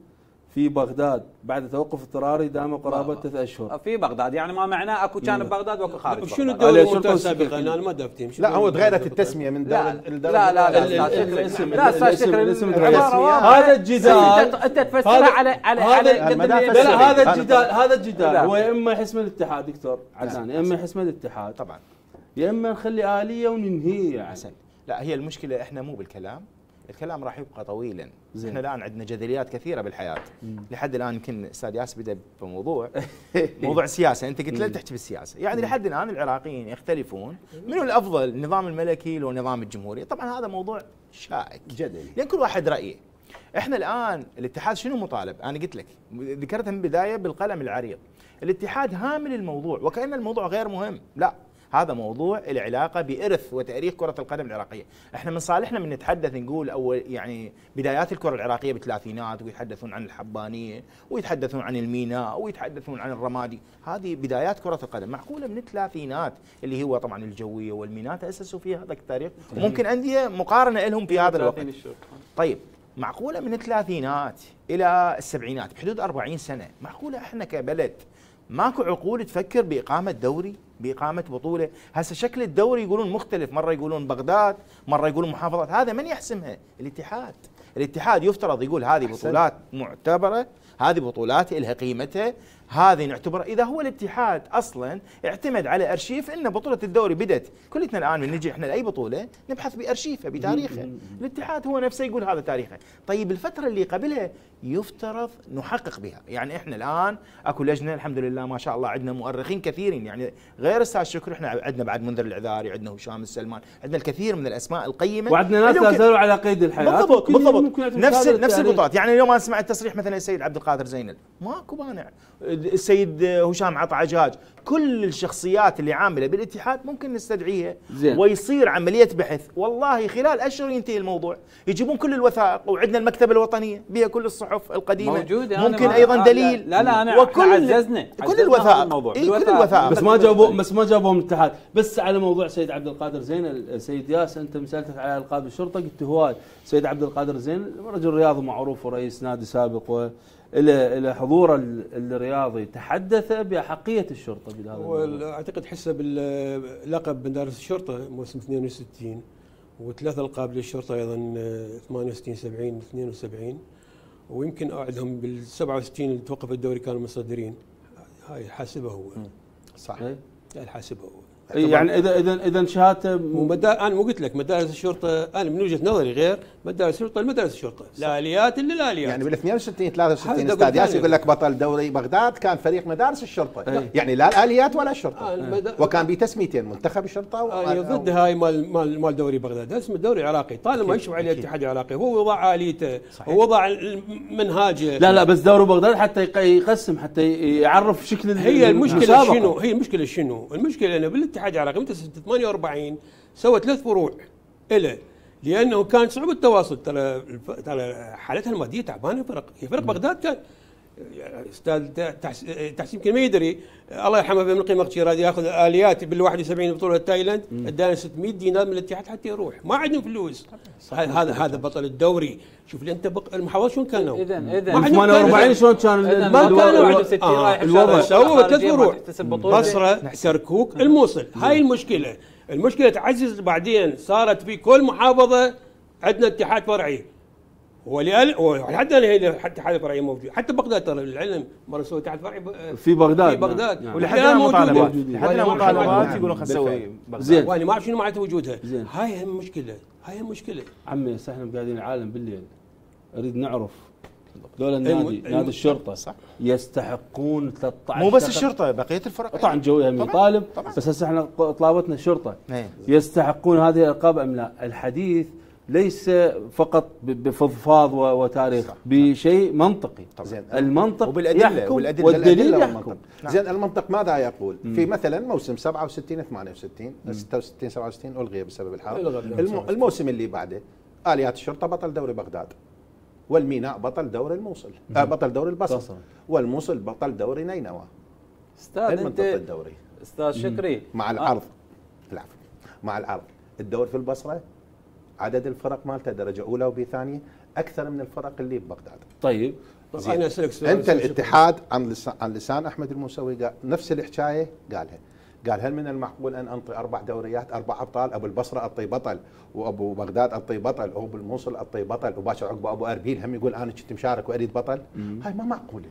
في بغداد بعد توقف اضطراري دام قرابة ثلاث أشهر. في بغداد. يعني ما معناه أكو كان ببغداد وأكو خارج شنو وسكرتير. سابقا أنا ما دفتهم لا هو تغيرت التسمية من لا دوري لا لا لا لا الاسم- لا الاسم-. هذا الجدال. انت أنت تفسرها على على هذا هذا الجدال هذا الجدال. لا. هو يا إما يحسم الاتحاد دكتور عدنان يا إما يحسم الاتحاد. طبعا. يا إما نخلي آلية وننهيه يعني لا هي المشكلة إحنا مو بالكلام. الكلام راح يبقى طويلا. زين. إحنا الآن عندنا جدليات كثيرة بالحياة. لحد الآن يمكن أستاذ ياس بدأ بموضوع موضوع سياسة. أنت قلت لا تحكي بالسياسة. يعني لحد الآن العراقيين يختلفون منو الأفضل النظام الملكي لو النظام الجمهوري طبعا هذا موضوع شائك. جدلي. لأن كل واحد رأيه. إحنا الآن الاتحاد شنو مطالب؟ أنا قلت لك ذكرتها من البداية بالقلم العريض الاتحاد هامل الموضوع وكأن الموضوع غير مهم. لا. هذا موضوع له علاقه بإرث وتأريخ كرة القدم العراقية، إحنا من صالحنا من نتحدث نقول أول يعني بدايات الكرة العراقية بالثلاثينات ويتحدثون عن الحبانية ويتحدثون عن الميناء ويتحدثون عن الرمادي، هذه بدايات كرة القدم، معقولة من الثلاثينات اللي هو طبعا الجوية والميناء تأسسوا فيها هذا التاريخ، وممكن انديه مقارنة لهم في هذا الوقت. طيب معقولة من الثلاثينات إلى السبعينات بحدود 40 سنة، معقولة إحنا كبلد ماكو عقول تفكر بإقامة دوري؟ بإقامة بطولة، هسه شكل الدوري يقولون مختلف، مرة يقولون بغداد، مرة يقولون محافظات، هذا من يحسمها؟ الاتحاد، الاتحاد يفترض يقول هذه بطولات معتبرة، هذه بطولات لها قيمتها، هذه نعتبر إذا هو الاتحاد أصلا اعتمد على أرشيف إن بطولة الدوري بدت كلتنا الآن من نجي إحنا لأي بطولة نبحث بارشيفها بتاريخها الاتحاد هو نفسه يقول هذا تاريخه. طيب الفترة اللي قبلها يفترض نحقق بها. يعني إحنا الآن أكو لجنة الحمد لله ما شاء الله عندنا مؤرخين كثيرين. يعني غير أستاذ شكر إحنا عندنا بعد منذر العذاري عندنا هشام السلمان عندنا الكثير من الأسماء القيمة. وعندنا ناس لا زالوا على قيد الحياة. بالضبط بالضبط. نفس نفس البطولات يعني اليوم أنا سمعت تصريح مثلا السيد عبد القادر زينل. ماكو مانع. السيد هشام عطا عجاج كل الشخصيات اللي عاملة بالاتحاد ممكن نستدعيها زين. ويصير عملية بحث. والله خلال اشهر ينتهي الموضوع. يجيبون كل الوثائق وعندنا المكتبة الوطنية بها كل الصحف القديمة. موجودة ممكن أيضا دليل. لا لا أنا وكل عززنا كل الوثائق. إيه كل الوثائق. بس ما جابوا بس ما جابوا من الاتحاد. بس على موضوع سيد عبد القادر زين السيد ياس أنت مسالتك على ألقاب الشرطة قلت هواي سيد عبد القادر زين رجل رياضي معروف ورئيس نادي سابق و إلى إلى حضور الرياضي. تحدث باحقيه الشرطة بهذا اعتقد حسه باللقب مدارس الشرطة موسم 62 وثلاث ألقاب للشرطة أيضا 68 70 72 ويمكن اعدهم بال 67 اللي توقف الدوري كانوا مصدرين. هاي حاسبه هو. صح هاي حاسبه هو. يعني اذا اذا إذا شهادته. أنا مو قلت لك مدارس الشرطة أنا من وجهة نظري غير مدارس الشرطة المدارس الشرطة. لا اليات إلا الاليات يعني بال 62 63 أستاذ ياسر يقول لك بطل دوري بغداد كان فريق مدارس الشرطة. أي. يعني لا الآليات ولا الشرطة. آه المد... وكان بتسميتين منتخب الشرطة و... آه ضد هاي مال مال مال دوري بغداد. اسمه دوري عراقي. طالما يشرف عليه الاتحاد العراقي هو وضع آليته هو وضع منهاجه. لا لا بس دوري بغداد حتى يقسم حتى يعرف شكل هي المشكلة شنو؟ هي المشكلة شنو؟ المشكلة إنه بالاتحاد العراقي 48 سوى ثلاث فروع له لأنه كان صعوبة التواصل. ترى ترى حالتها المادية تعبانة فرق هي فرق بغداد كان أستاذ تحسين يمكن ما يدري. الله يرحمه ابن القيم راد يأخذ آليات بال 71 بطولة تايلاند. ادانا 600 دينار من الاتحاد حتى يروح. ما عندهم فلوس. هذا هذا بطل الدوري. شوف لي انت المحافظات شلون كانوا؟ اذا اذا 48 شلون كان ما كانوا الوضع سووا ثلاث فروع بصرة كركوك الموصل. هاي المشكلة. المشكلة تعزز بعدين صارت في كل محافظة عندنا اتحاد فرعي. ولحد الان حتى حاله فرعيه موجود. حتى بغداد ترى العلم مرة سووا اتحاد فرعي في بغداد. في بغداد. نعم. ولحد الآن مطالبات. لحد الآن مطالبات يقولون خلينا نسوي زين. وأنا ما أعرف شنو معناته وجودها. زين. هاي المشكلة هاي المشكلة عمي هسه إحنا قاعدين العالم بالليل. أريد نعرف. دول النادي نادي الشرطة صح. يستحقون 13 مو بس الشرطة بقية الفرق. طبعا جوي هم طالب بس هسه إحنا طلابتنا الشرطة. إيه. يستحقون هذه الألقاب أم لا؟ الحديث ليس فقط بفضفاض وتاريخ بشيء منطقي. زين المنطق وبالأدلة والأدلة والدليل يحكم. نعم. زين المنطق ماذا يقول؟ مم. في مثلا موسم 67 68 66 67 ألغي بسبب الحرب. الموسم اللي بعده آليات الشرطة بطل دوري بغداد. والميناء بطل دوري الموصل. آه بطل دوري البصره والموصل بطل دوري نينوى. أستاذ أنت الدوري؟ أستاذ شكري. مع العرض. العفو. مع العرض. الدور في البصرة عدد الفرق مالته درجة أولى وبي ثانية أكثر من الفرق اللي ببغداد. طيب أنا أسألك سؤال أنت الاتحاد عن لسان عن لسان أحمد الموسوي قال نفس الحكاية قالها. قال هل من المعقول أن أنطي أربع دوريات أربع أبطال أبو البصرة اعطي بطل وابو بغداد اعطي بطل وابو الموصل اعطي بطل وباشر عقبه أبو أربيل هم يقول أنا كنت مشارك وأريد بطل. هاي ما معقولة.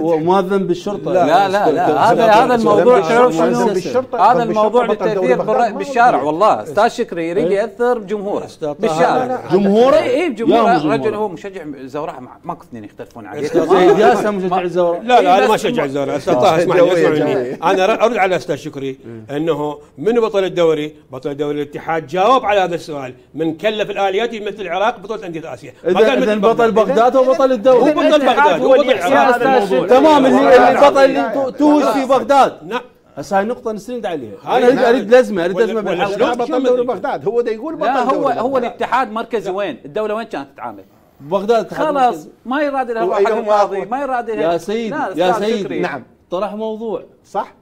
وما ذنب الشرطه لا لا لا, لا هذا هذا الموضوع تعرف شنو هذا الموضوع للتاثير بالشارع والله. أستاذ شكري يريد إيه. ياثر جمهوره. بالشارع. جمهوره؟ اي جمهوره. رجل هو مشجع زوراء ماكو اثنين يختلفون عليه. سيد ياسر مشجع زوراء لا لا أنا ما اشجع زوراء أستاذ طه اسمعني أنا أرد على أستاذ شكري إنه من بطل الدوري؟ بطل دوري الاتحاد جاوب. على هذا السؤال. من كلف الآليات يمثل العراق بطولة أندية آسيا. اذا بطل بغداد. هو بطل الدوري هو بطل بغداد. هو بطل تمام اللي البطل اللي توج في بغداد. نعم هسه هاي نقطة نستند عليها. أنا اريد لزمة أريد بالحلقة شلون بطل دوري بغداد؟ هو دا يقول بطل لا هو هو. الاتحاد مركزي وين؟ الدولة وين كانت تتعامل؟ بغداد خلاص. ما يراد لها أقوى؟ ما يراد لها يا سيد يا سيد. نعم. طرح موضوع. صح؟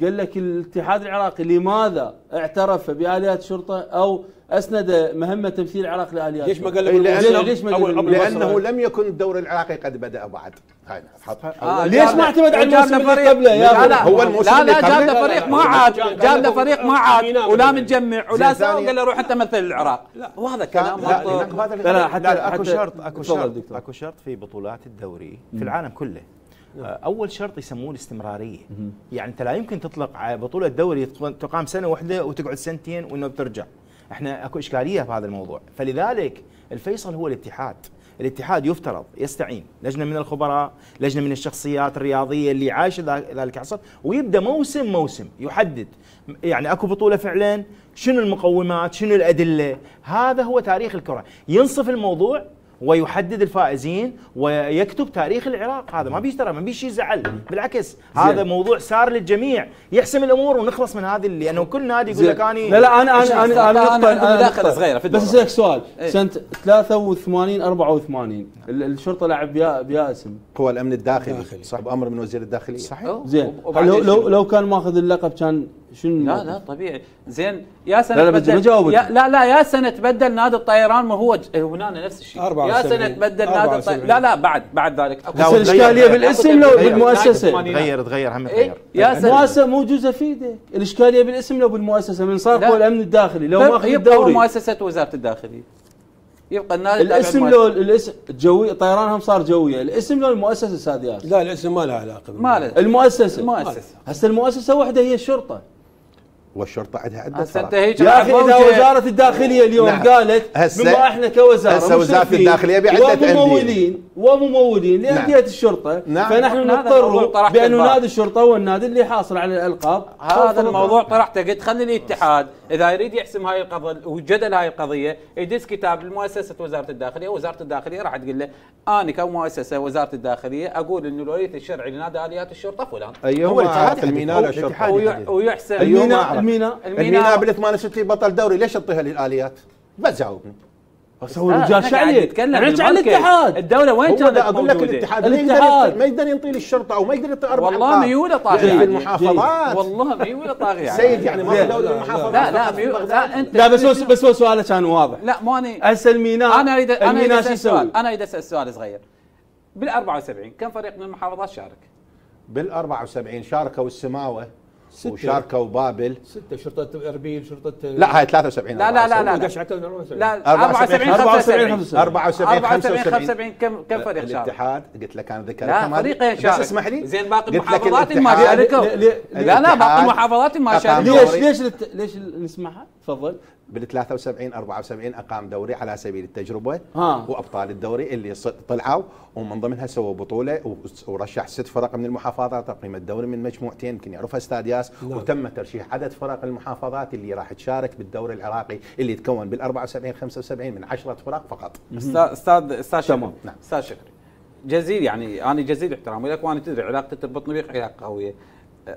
قال لك الاتحاد العراقي لماذا اعترف بآليات الشرطة أو أسند مهمة تمثيل العراق لآليات ليش ما؟ قال إيه، لك لأنه- ليش ما قال- لأنه؟ لم يكن الدوري العراقي قد بدأ بعد. هاي حط آه، ليش ما اعتمد على الموسم اللي فريق- قبله؟ يا لا هو الموسم لا لا جاب؟ له فريق لا، ما عاد. جاب- له فريق ما عاد. ولا. متجمع. ولا سوى. قال له روح انت مثل العراق. وهذا كلام لا لا لا حتى اكو شرط أكو شرط. أكو شرط في بطولات الدوري في العالم كله. آه، أول شرط يسموه الاستمرارية. يعني أنت لا يمكن تطلق على بطولة دوري تقام سنة واحدة وتقعد سنتين وإنه بترجع. إحنا اكو اشكالية في هذا الموضوع. فلذلك الفيصل هو الاتحاد. الاتحاد يفترض يستعين. لجنة من الخبراء لجنة من الشخصيات الرياضية اللي عايشة ذلك العصر ويبدأ موسم موسم يحدد. يعني اكو بطولة فعلا شنو المقومات شنو الأدلة؟ هذا هو تاريخ الكرة. ينصف الموضوع ويحدد الفائزين ويكتب تاريخ العراق هذا ما بيشترى ما بيشي زعل بالعكس هذا موضوع سار للجميع يحسم الأمور ونخلص من هذه اللي لأنه كل نادي يقول لك اني لا لا أنا أنا أنا أنا نقطة. صغيرة في بس. أسألك سؤال إيه. سنة 83 84 ال- الشرطة لعب بيا اسم قوى الأمن الداخلي. صح بامر من وزير الداخلية صحيح. زين لو؟ لو كان ماخذ اللقب كان شنو لا؟ لا طبيعي زين يا سنة لا لا، بس. يا لا لا يا سنة تبدل نادي الطيران ما هو هنا نفس الشيء يا 74. سنة تبدل نادي 74. الطيران لا لا بعد بعد ذلك بس الإشكالية. بالاسم لو. بالمؤسسة تغير. تغير هم إيه؟ تغير يا سنه مؤسسه موجودة في إيدك الإشكالية بالاسم لو بالمؤسسة من صار. هو الأمن الداخلي لو طيب، ماخذ الدوري مؤسسة وزارة الداخلية يبقى النادي الاسم. لو الاسم جوي طيران هم صار جوية الاسم لو المؤسسة ساديات لا الاسم ما له علاقة ما له المؤسسة المؤسسة هسه المؤسسة واحدة هي الشرطة والشرطة عندها عدة هيك يا أخي إذا وزارة الداخلية اليوم نعم. قالت هسه- بما إحنا كوزارة هسه الداخلية بعدة أندية. وممولين وممولين لأندية نعم. الشرطة نعم. فنحن نضطر طرحته بانه البارح. نادي الشرطة هو النادي اللي حاصل على الألقاب هذا الموضوع طرحته قلت خلي الاتحاد إذا يريد يحسم هاي القضية وجدل هاي القضية يدز كتاب لمؤسسة وزارة الداخلية وزارة الداخلية راح تقول له أنا كمؤسسة وزارة الداخلية أقول انه الولي الشرعي لنادي آليات الشرطة فلان هو ايهما الاتحاد في الميناء يحدد. للشرطة الاتحاد ويح- يحدد. ويحسم أيوه. الميناء أعرف. الميناء الميناء بال 68 بطل دوري ليش تعطيها للاليات؟ بس جاوبني بس هو لا، رجال أنا قاعد شعلي عن بالمركز. الاتحاد الدولة وين كانت أقول لك؟ الاتحاد ما يقدر الاتحاد. ينطي- ما يقدر ينطي للشرطه أو ما يقدر ينطي أربع والله. ميوله طاغية في يعني. المحافظات والله ميوله طاغية سيد يعني ما دوري المحافظات لا لا. لا أنت لا بس هو بس هو سؤاله كان واضح لا ماني هسه الميناء أنا اريد أنا أريد أسأل؟ سؤال أنا أريد أسأل سؤال صغير بال 74 كم فريق من المحافظات شارك؟ بال 74 شاركوا السماوة ستة. وشاركوا بابل ستة شرطة اربيل شرطة لا هاي 73 لا لا لا لا, لا. 11 حتى 74. لا 74 74 75 74 74 75 75 كم كم فريق شارك؟ الاتحاد قلت لك أنا ذكرت لا فريقين شارك بس اسمح لي زين باقي المحافظات ما شاركوا لا لا باقي المحافظات ما شاركوا ليش. ليش ليش نسمعها؟ تفضل بال 73 74 أقام دوري على سبيل التجربة ها. وأبطال الدوري اللي طلعوا ومن ضمنها سووا بطولة ورشح ست فرق من المحافظات تقييم الدوري من مجموعتين يمكن يعرفها أستاذ ياس نعم. وتم ترشيح عدد فرق المحافظات اللي راح تشارك بالدوري العراقي اللي يتكون بال 74 75 من 10 فرق فقط أستاذ أستاذ شكري. نعم. أستاذ شكري جزيل يعني أنا جزيل احترامي لك وأنا تدري علاقتي تربطني بك علاقة قوية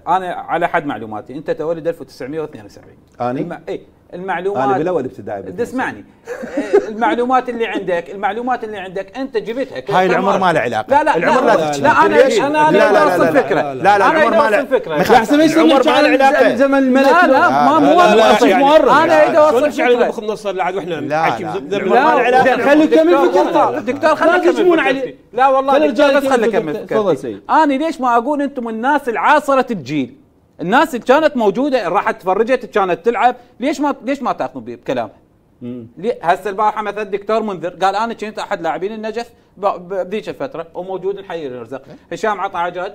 أنا على حد معلوماتي أنت تولد 1972 أني؟ الم... اي المعلومات أنا بالاول ابتدائي بدي اسمعني المعلومات اللي عندك المعلومات اللي عندك أنت جبتها هاي العمر ما له علاقة لا لا العمر لا, لا لا. لا أنا ليش؟ أنا أنا لا، لا، لا، لا، لا، لا، أنا العمر ما له- فكرة مخ- احسن ما يصير العمر ما له عن علاقة. زمن الملك لا لا ما مو لا، لا،. يعني- أنا اريد اوصل نمشي على فكرة المخ منصر لعد وإحنا لا، لا. بزبدة العمر ما له علاقة. زين، خليه يكمل دكتور فكرته دكتور خليني لا. لا والله خلي بس خلي يكمل فكرتي سيد. أنا ليش ما أقول أنتم الناس العاصرة الجيل الناس اللي كانت موجودة راحت تفرجت كانت تلعب. ليش ما ليش ما تاخذوا بكلامها ليه- هسه البارحة مثلا الدكتور منذر قال أنا كنت أحد لاعبين النجف بذيك الفترة وموجود حي الرزق هشام عطا عجاج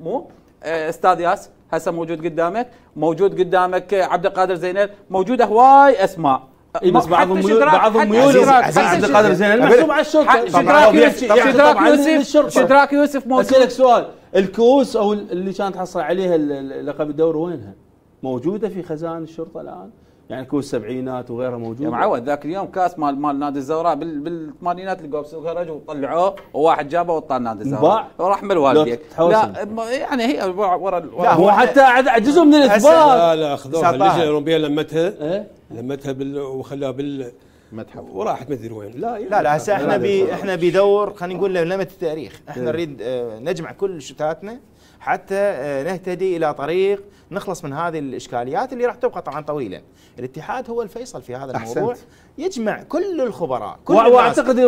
مو؟ آه، أستاذ ياس هسه موجود قدامك. موجود قدامك آه، عبد القادر زينل موجودة هواي أسماء. اي بس بعضهم ميول بعضهم ميول عزيز عبد القادر شدراك- زين محسوب على الشرطه شدراك يوسف. شدراك يوسف موجود. أسألك سؤال. الكؤوس أو اللي كانت تحصل عليها ال- ال- لقب الدوري وينها؟ موجودة في خزائن الشرطة الآن؟ يعني كوس السبعينات وغيرها موجودة يا معود ذاك اليوم كأس مال مال نادي الزوراء بال- بالثمانينات لقوا بسوق خرج وطلعوه وواحد جابه وطال نادي الزوراء انباع؟ وراح بالوالديك لو تحوسن. لا يعني هي ورا ورا لا، هو حتى عد- جزء من الإثبات لا لا اخذوها. اللجنه الاوروبيه لمتها إيه؟ لمتها بال وخلاها بال متحف وراحت ما ادري وين لا لا لا هسه إحنا بي. إحنا بدور خلينا نقول لمة التاريخ إحنا نريد آه، نجمع كل شتاتنا حتى آه، نهتدي إلى طريق نخلص من هذه الإشكاليات اللي راح تبقى طبعا طويلة الاتحاد هو الفيصل في هذا أحسنت. الموضوع يجمع كل الخبراء كل. وأعتقد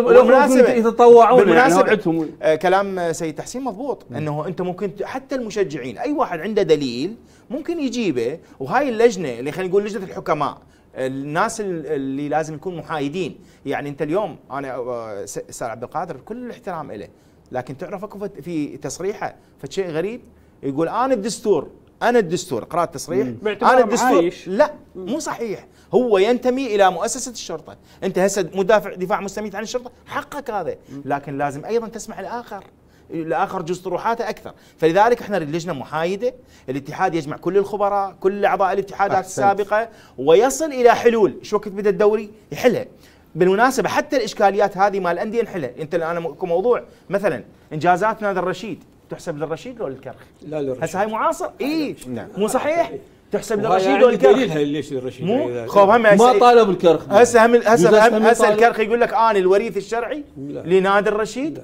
يتطوعون يعني بالمناسبة. آه، كلام سيد تحسين مضبوط إنه أنت ممكن حتى المشجعين أي واحد عنده دليل ممكن يجيبه وهاي اللجنة اللي خلينا نقول لجنة الحكماء الناس ال- اللي لازم يكون محايدين. يعني انت اليوم أنا آه، أستاذ عبد القادر كل الاحترام له لكن تعرف اكو في تصريحة فشيء غريب يقول أنا الدستور أنا الدستور قرأت تصريح باعتباره أنا الدستور. معايش. لا مو صحيح. هو ينتمي إلى مؤسسة الشرطة. أنت هسه مدافع دفاع مستميت عن الشرطة؟ حقك هذا. لكن لازم أيضا تسمع الآخر الآخر جزء طروحاته أكثر. فلذلك إحنا نريد لجنة محايدة الاتحاد يجمع كل الخبراء كل أعضاء الاتحادات أحسنت. السابقة ويصل إلى حلول. شو وقت بدأ الدوري يحلها. بالمناسبة حتى الإشكاليات هذه مال الأندية نحلها أنت الآن م- كموضوع مثلا إنجازات نادي الرشيد تحسب للرشيد لو للكرخ؟ لا للرشيد. هسه هاي معاصر؟ اي نعم. مو صحيح؟ تحسب للرشيد عندي والكرخ. دليلها ليش للرشيد. مو؟ يعني خوف هم ما طالب الكرخ. هسه هم هسه هم هسه. الكرخ يقول لك أنا الوريث الشرعي لا. لنادي الرشيد؟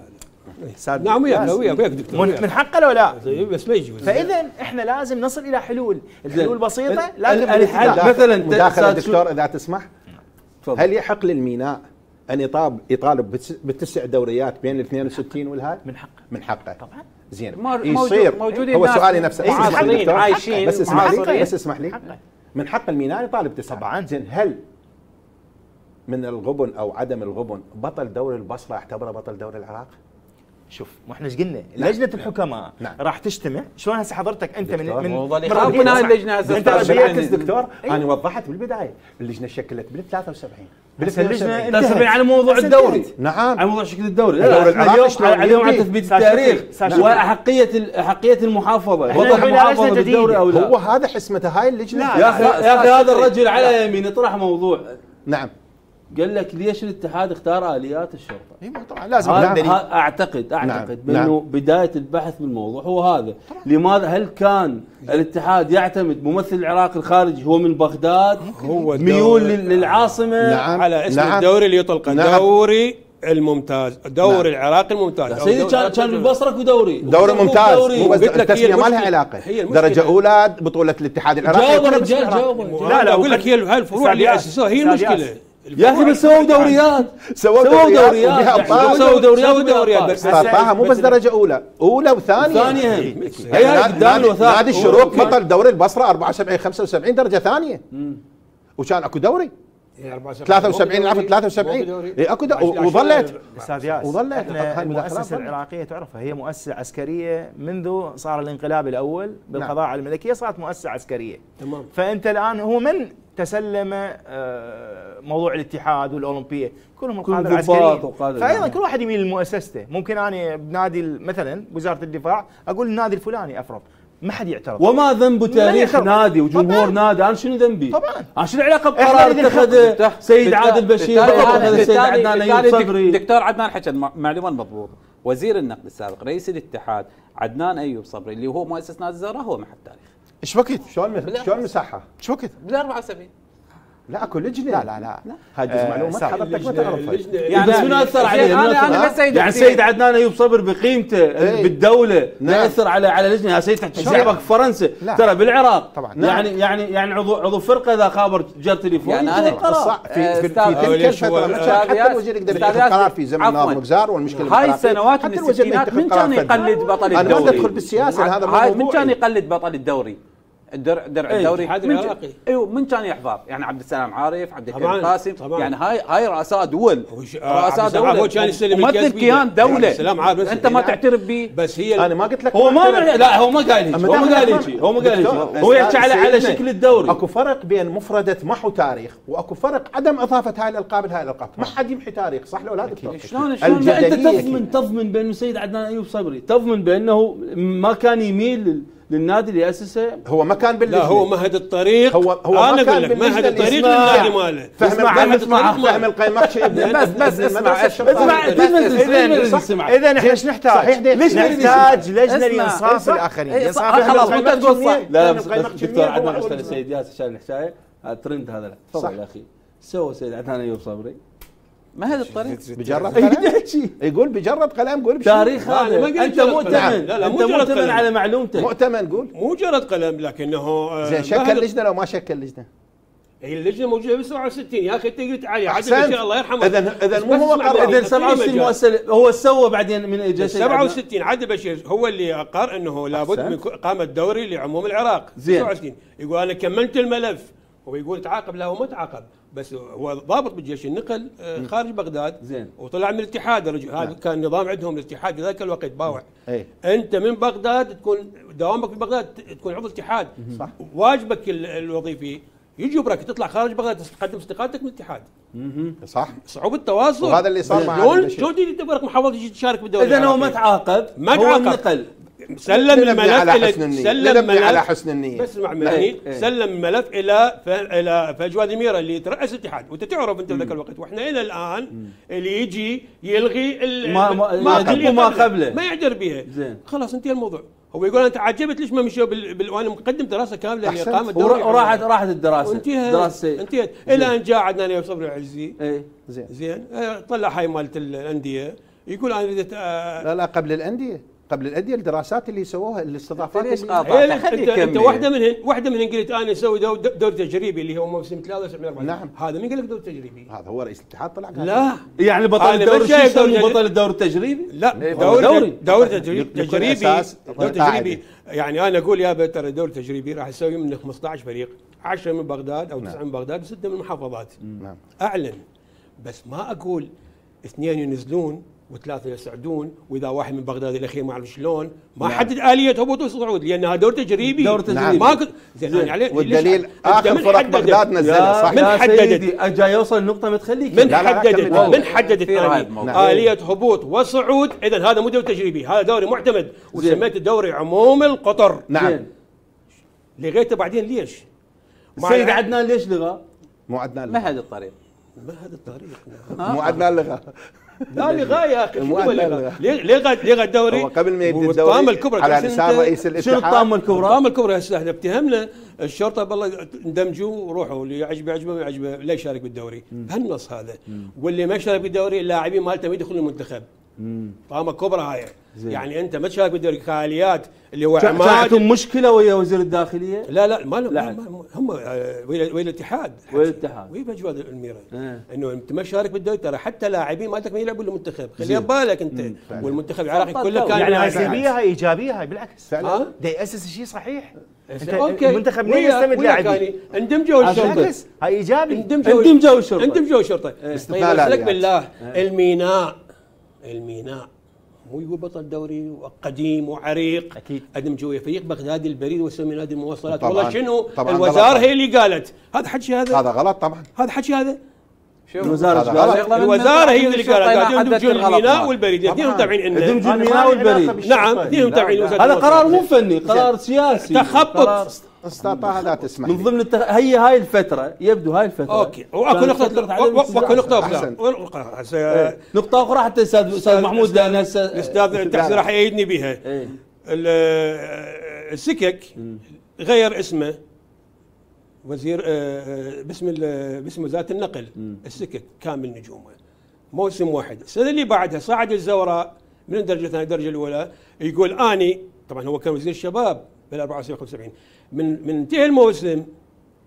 أستاذ نعم وياك وياك وياك دكتور من, حقه لو لا بس ما يجوز فاذا إحنا لازم نصل إلى حلول الحلول. بسيطة ال- الحل-. مثلاً مداخله دكتور إذا تسمح تفضل. هل يحق للميناء أن يطاب يطالب بتس- بتسع دوريات بين ال 62 والهاي؟ من حقه من حقه طبعا زين يصير موجود- موجودين هو سؤالي نفسه اسمح لي معاصرين،. عايشين، بس اسمح لي. بس اسمح لي. من حق الميناء يطالب تسعه طبعاً. زين هل من الغبن أو عدم الغبن بطل دوري البصرة اعتبره بطل دوري العراق؟ شوف ما إحنا إيش قلنا؟ لجنة الحكماء نعم. راح تجتمع. شلون هسه حضرتك أنت من من من هاي هسه أنت يعني- دكتور؟ إيه. أنا وضحت بالبداية. اللجنة شكلت بال 73 بال هسه اللجنة 72 انتهت. تسبين على موضوع الدوري. نعم. على موضوع شكل الدوري. الدوري لا اليوم اليوم على؟ تثبيت التاريخ. ساشا. وأحقية أحقية المحافظة. على المحافظة بالدوري أو. لا؟ هو هذا حسمته هاي اللجنة؟ يا أخي يا أخي هذا الرجل على يمين يطرح موضوع. نعم. قال لك ليش الاتحاد اختار آليات الشرطة إيه، ما طبعا لازم نعم. دليل. اعتقد أعتقد نعم. بأنه بداية البحث بالموضوع هو هذا لماذا هل كان الاتحاد يعتمد ممثل العراق الخارجي هو من بغداد هو ميول للعاصمة نعم. على اسم نعم. الدوري اللي يطلق نعم. دوري الممتاز دوري نعم. العراقي الممتاز سيدي كان كان بالبصره اكو دوري ممتاز دوري. مو بس وقلت لك هي التسميه ما لها. علاقة هي المشكلة. درجة أولى بطولة الاتحاد العراقي جاوب الرجال. جاوب لا لا، أقول لك هي هاي الفروع اللي أسسوها هي المشكلة. يا أخي بس سووا دوريات. سووا سووا دوريات. يعني. سووا دوريات سووا دوريات. أبطال. بس طه مو بس درجة أولى. أولى وثانية. ثانية. إيه،. هي هاي قدام الوثائق. نادي الشروق بطل دوري البصرة 74 75 درجة ثانية. وكان أكو دوري. 73 العفو 73 اي أكو دوري وظلت. أستاذ ياس وظلت. المؤسسة. العراقية تعرفها. هي مؤسسة عسكرية منذ صار الانقلاب الأول بالقضاء على الملكية صارت مؤسسة عسكرية. تمام. فأنت الآن هو من تسلم آه، موضوع الاتحاد والأولمبية. كلهم القاده العسكريين وقادة فايضا. كل واحد يميل لمؤسسته ممكن أنا بنادي مثلا وزارة الدفاع أقول النادي الفلاني أفرض. ما حد يعترض وما ذنب تاريخ. نادي وجمهور طبعاً. نادي؟ أنا شنو ذنبي؟ طبعاً. أنا شنو العلاقه بقرار بالتالي- سيد عادل بشير هذا- السيد عدنان أيوب صبري. دكتور عدنان حكى الم- معلومه مضبوط. وزير النقد السابق رئيس الاتحاد عدنان أيوب صبري اللي هو مؤسس نادي الزهراء هو محل تاريخ. إيش وقت؟ شلون شلون مساحه؟ إيش وقت؟ بال 74 لا أكو لجنة لا لا لا هاي جزء آه، معلومات. حضرتك ما تعرفها يعني بس منو اثر عليه؟ أنا ها؟ بس يعني السيد عدنان أيوب صبر بقيمته إيه. بالدولة ما نعم. ياثر على على لجنة يا سيد تحكي شعبك في فرنسا. ترى بالعراق طبعاً. يعني يعني يعني عضو عضو فرقة إذا خابر جر تليفون يعني القرار. صح في في, في تلك الفترة حتى الوزير يقدر يتخذ قرار في زمن. ناظم مزار والمشكلة هاي حتى من الستينات من قرار كان. يقلد بطل أنا ما الدوري أدخل بالسياسة هذا من. كان يقلد بطل الدوري الدرع درع إيه، الدوري. الاتحاد من العراقي. إيوه من كان يحضر يعني عبد السلام عارف عبد الكريم طبعاً، قاسم. طبعاً. يعني هاي هاي رؤساء دول. رؤساء عبد السلام دولة. هو كان يستلم ممثل. كيان عبد دولة. السلام عارف بس- أنت ما تعترف به بس هي أنا ما قلت لك هو ما. لا هو ما قال هو ما قال هو ما قال هو يحكي على على شكل الدوري. أكو فرق بين مفردة محو تاريخ وأكو فرق عدم إضافة هاي الألقاب لهاي الألقاب. ما حد يمحي تاريخ صح لو لا دكتور شلون شلون؟ أنت تضمن تضمن بان السيد عدنان أيوب صبري تضمن بأنه ما كان يميل للنادي اللي أسسه هو ما كان باللجنة لا هو مهد الطريق هو- هو ما أنا كان أقول لك بالنسبة مهد الطريق. للنادي ماله فهم اسمع، اسمع. فهم القيمقشي ابن بس- بس اسمع، اسمع. اسمع،. إذا إحنا إيش نحتاج؟ ليش- نحتاج لجنة اسمع. لانصاف. الآخرين إيه،. الآخرين. خلاص، انت تقول صح. لا بس دكتور عدنان السيد ياسر شايل الحشايه الترند هذا صح. تفضل يا أخي سوى سيد عدنان ايوب صبري ما هذا الطريق؟ بجرد كلام؟ يقول بجرد كلام قول. تاريخ هذا. أنت مؤتمن. قلم. لا، لا، أنت مؤتمن قلم. على معلومتك. مؤتمن قول. مو مجرد قلم لكنه آه، زين شكل لجنه لو ما شكل لجنه هي اللجنة موجودة ب 67 يا أخي انت قلت علي عادل. بشير الله يرحمه. إذن- إذن بس مو هو قرر. اذا 67 مجال. مؤسسه هو سوى بعدين من اجى سيد عدنان. 67 عادل بشير هو اللي اقر إنه لابد من. اقامه دوري لعموم العراق. زين. 67 يقول أنا كملت الملف. هو يقول تعاقب. لا هو ما تعاقب. بس هو ضابط بالجيش النقل آه، خارج بغداد. زين. وطلع من الاتحاد. الرجل هذا كان نظام عندهم الاتحاد في ذاك الوقت باوع. اي أنت من بغداد تكون دوامك في بغداد تكون عضو اتحاد صح. واجبك ال- الوظيفي يجبرك تطلع خارج بغداد تقدم استقالتك من الاتحاد. صح. صعوبة التواصل وهذا اللي صار مع شلون. شلون تجي تبرك محافظه تجي تشارك بالدوري إذا هو ما؟ تعاقب ما تعاقب. النقل. سلم الملف على إلى حسن النية. سلم على حسن النية. بس اسمع إيه، مني. إيه. سلم الملف إلى ف... إلى فجواد الميرا اللي ترأس الاتحاد. وأنت تعرف أنت ذاك الوقت وإحنا إلى الآن اللي يجي يلغي ال... ما- ما- ما قبله. ما يعجر بها زين. خلاص انتهى الموضوع. هو يقول أنا تعجبت ليش ما مشوا بال... بال... وأنا مقدم دراسة كاملة. لاقامه دوري ورا- وراحت راحت الدراسة. وانتهت. دراسة انتهت. إلى أن جاء عدنان يوسف صبري العزي إيه. زين. زين. آه، طلع هاي مالت الأندية. يقول أنا اريد آه، لا لا قبل الأندية. قبل الانديه الدراسات اللي سووها الاستضافات ليش قاطع؟ إيه انت. واحدة منهن واحدة منهن قلت أنا أسوي دور, دور تجريبي اللي هو موسم 73 نعم. هذا مين قال لك دور تجريبي؟ هذا هو رئيس الاتحاد طلع قال لا يعني بطل أنا الدوري ما شو. بطل الدوري التجريبي؟ لا دور دوري. دور تجريبي دور قاعدة. تجريبي يعني أنا أقول يا بتر دور تجريبي راح أسوي من 15 فريق 10 من بغداد أو 9 من بغداد وسته من المحافظات نعم أعلن بس ما أقول اثنين ينزلون وثلاثة يصعدون وإذا واحد من بغداد الاخير ما أعرف شلون ما حدد آلية هبوط وصعود لأنها دور تجريبي دور تجريبي. ما كنت زين يعني عليه والدليل آخر فرق؟ بغداد نزلها صح من حددت؟ سيدي جاي يوصل لنقطه ما تخليك من حددت. من حددت الموضوع. آلية هبوط وصعود إذا هذا مو دوري تجريبي هذا دوري معتمد وسميته دوري عموم القطر نعم زين. لغيته بعدين ليش؟ الع- عدنان ليش لغى؟ مو عدنان ما. هذا الطريق ما هذا الطريق مو عدنان لغة لا لغاية يا أخي شنو لغا لغا الدوري قبل ما والطامة الدوري الكبرى. على لسان رئيس شنو الاتحاد الطامه الكبرى؟ الطامة الكبرى هسه إحنا اتهمنا الشرطة بالله اندمجوا وروحوا اللي يعجبه يعجبه ما يعجبه لا يشارك بالدوري. هالنص هذا. واللي ما يشارك بالدوري اللاعبين مالته ما يدخلون المنتخب. طامه كبرى هاي. يعني أنت ما تشارك بالدوري كاليات اللي هو عماد؟ مشكلة ويا وزير الداخلية؟ لا لا ما لا. هم آه، ويا الاتحاد ويا الاتحاد. ويا بجواد الميرا إيه. إنه أنت ما شارك بالدوري ترى حتى لاعبين مالتك ما يلعبوا المنتخب خليها زين. ببالك أنت. والمنتخب العراقي كله. كان يعني هاي. سلبيه هاي إيجابية هاي بالعكس. فعلا ها؟ ده ياسس شيء صحيح؟ أنت أوكي. المنتخب منين وياك- يستمد لاعبين؟ اندمجوا الشرطه هاي إيجابي. اندمجوا الشرطة. اندمجوا الشرطه أسألك الآليات. بالله الميناء الميناء. مو يقول بطل دوري وقديم وعريق. أكيد. ادمجوا ويا فريق بغداد البريد وسمي نادي المواصلات. والله شنو طبعاً الوزارة غلط. هي اللي قالت؟ هذا حكي هذا؟ هذا غلط طبعا. هذا حكي هذا؟ الوزارة. الوزارة هي اللي قالت يدمجون الغلط الميناء. والبريد. الاثنين متابعين يدمجون عنا الميناء والبريد. نعم اثنين متابعين لا، وزارة هذا. قرار مو فني قرار سياسي. تخبط. استطاع لا تسمح من. ضمن التخ... هي هاي الفترة يبدو هاي الفترة. okay. وأكو نقطة. وأكو نقطة. أخرى هسه نقطة أخرى حتى أستاذ محمود الاستاذ تحسين راح يأيدني بها. إيه. ال- السكك غير اسمه. وزير آه، آه، باسم ال- باسم وزارة النقل السكك كامل نجومه. موسم واحد. السنة اللي بعدها صعد الزوراء من الدرجه الثانية الدرجه الأولى. يقول آني طبعا هو كان وزير الشباب بال 74 75 من من انتهى الموسم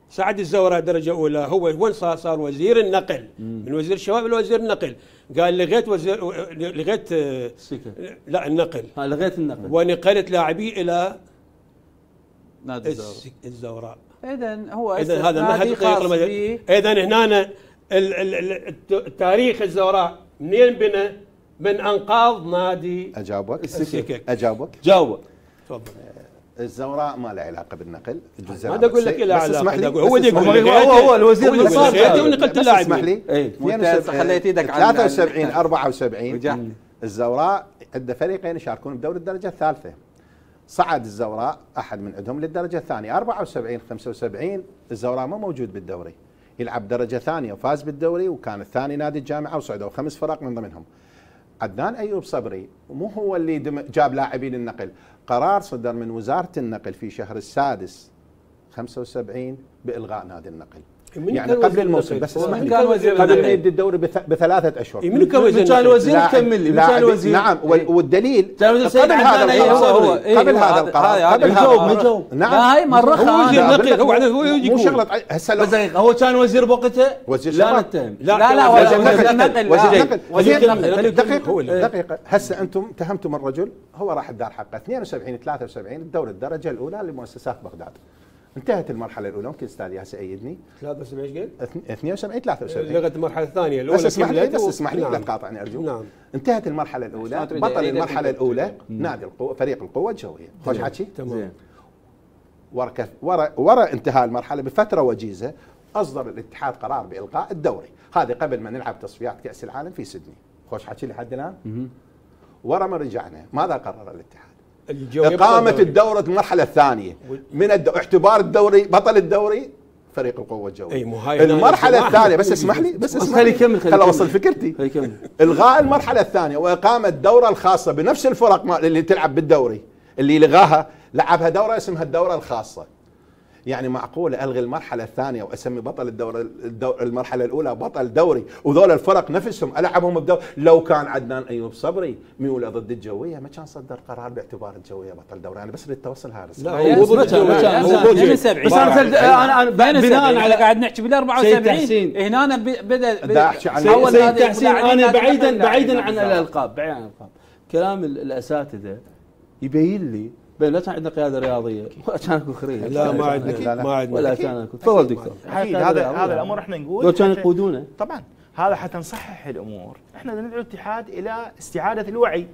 صعد الزوراء درجة أولى. هو وين صار؟ صار وزير النقل. من وزير الشباب إلى وزير النقل. قال لغيت وزير لغيت آه، لا النقل. لغيت النقل. ونقلت لاعبي إلى نادي الزهراء الس- الزوراء. اذا هو اذا هذا خاص المدى به. اذا هنا ال- ال- ال- الت- التاريخ الزوراء منين بنى؟ من أنقاض نادي أجاوبك. السكك. أجاوبك. جاوب تفضل. الزوراء ما له علاقة بالنقل. الجزء ما أقول لك لا علاقة. هو يقول اسمح لي. لغيته- هو- هو الوزير اللي. ونقلت بس اللاعبين. اسمح لي. هسه خليت إيدك عن 73 74 رجعت. الزوراء عنده فريقين يشاركون بدوري الدرجة الثالثة. صعد الزوراء أحد من عندهم للدرجة الثانية. 74 75 الزوراء ما موجود بالدوري. يلعب درجة ثانية وفاز بالدوري وكان الثاني نادي الجامعة وصعدوا خمس فرق من ضمنهم. عدنان أيوب صبري مو هو اللي جاب لاعبين النقل. قرار صدر من وزارة النقل في شهر السادس. 75 بإلغاء نادي النقل. يعني قبل الموسم بس اسمح لي. قبل ما يبدا الدوري بثلاثة أشهر. من كان وزير كمل لي كان وزير. نعم والدليل قبل هذا القرار قبل هذا القرار قبل هذا نعم. هاي مرخها هو وزير نقل هو هو يجي مو شغلة هسه بس هو كان وزير بوقته؟ وزير لا نتهم لا لا وزير نقل وزير وزير نقل. دقيقة دقيقة. هسه أنتم اتهمتم الرجل هو راح الدار حقه. 72 73 الدور الدرجه الاولى لمؤسسات بغداد انتهت المرحلة الأولى. ممكن أستاذ ياسر يأيدني 73 إيش قلت؟ 72 73 لغت المرحلة الثانية الأولى بس اسمح لي بس. اسمح لي لا نعم. تقاطعني أرجوك. نعم. انتهت المرحلة الأولى. بطل المرحلة الأولى نادي القوة فريق القوة الجويه خوش حكي؟ تمام. ورا ورا ورا انتهاء المرحلة بفترة وجيزة أصدر الاتحاد قرار بالغاء الدوري. هذه قبل ما نلعب تصفيات كأس العالم في سيدني. خوش حكي لحد الآن؟ ورا ما رجعنا ماذا قرر الاتحاد؟ بطل الدورة المرحلة الثانية. من الدو... اعتبار الدوري بطل الدوري فريق القوة الجوية. أي مو هاي المرحلة هنا- الثانية بس اسمح لي بس اسمح لي. خلي خل يكمل. أوصل فكرتي. إلغاء المرحلة الثانية وإقامة دورة الخاصة بنفس الفرق ما- اللي تلعب بالدوري اللي لغاها لعبها دورة اسمها الدورة الخاصة. يعني معقول ألغي المرحلة الثانية وأسمي بطل الدوره الدو... المرحلة الأولى بطل دوري وذول الفرق نفسهم ألعبهم بدوري لو كان عدنان أيوب صبري ميولة ضد الجوية ما كان صدر قرار باعتبار الجوية بطل دوري. أنا بس اريد توصل هذا. لا هو ضد. بس أنا بناء على قاعد نحكي بال 74 تحسين. هنا أنا ب- بدأ دا أحكي عن- سيد, تحسين أنا بعيدا بعيدا عن. الألقاب. بعيدا عن الألقاب. كلام ال- الأساتذة يبين لي لا كان عندنا قيادة رياضية ولا كان أكو خريج. لا ما عندنا. ما عندنا ولا كان أكو. تفضل دكتور. أكيد. هذا هذا الامر إحنا نقول لو كانوا يقودونه. طبعا. هذا حتى نصحح الأمور. إحنا ندعو الاتحاد إلى استعادة الوعي.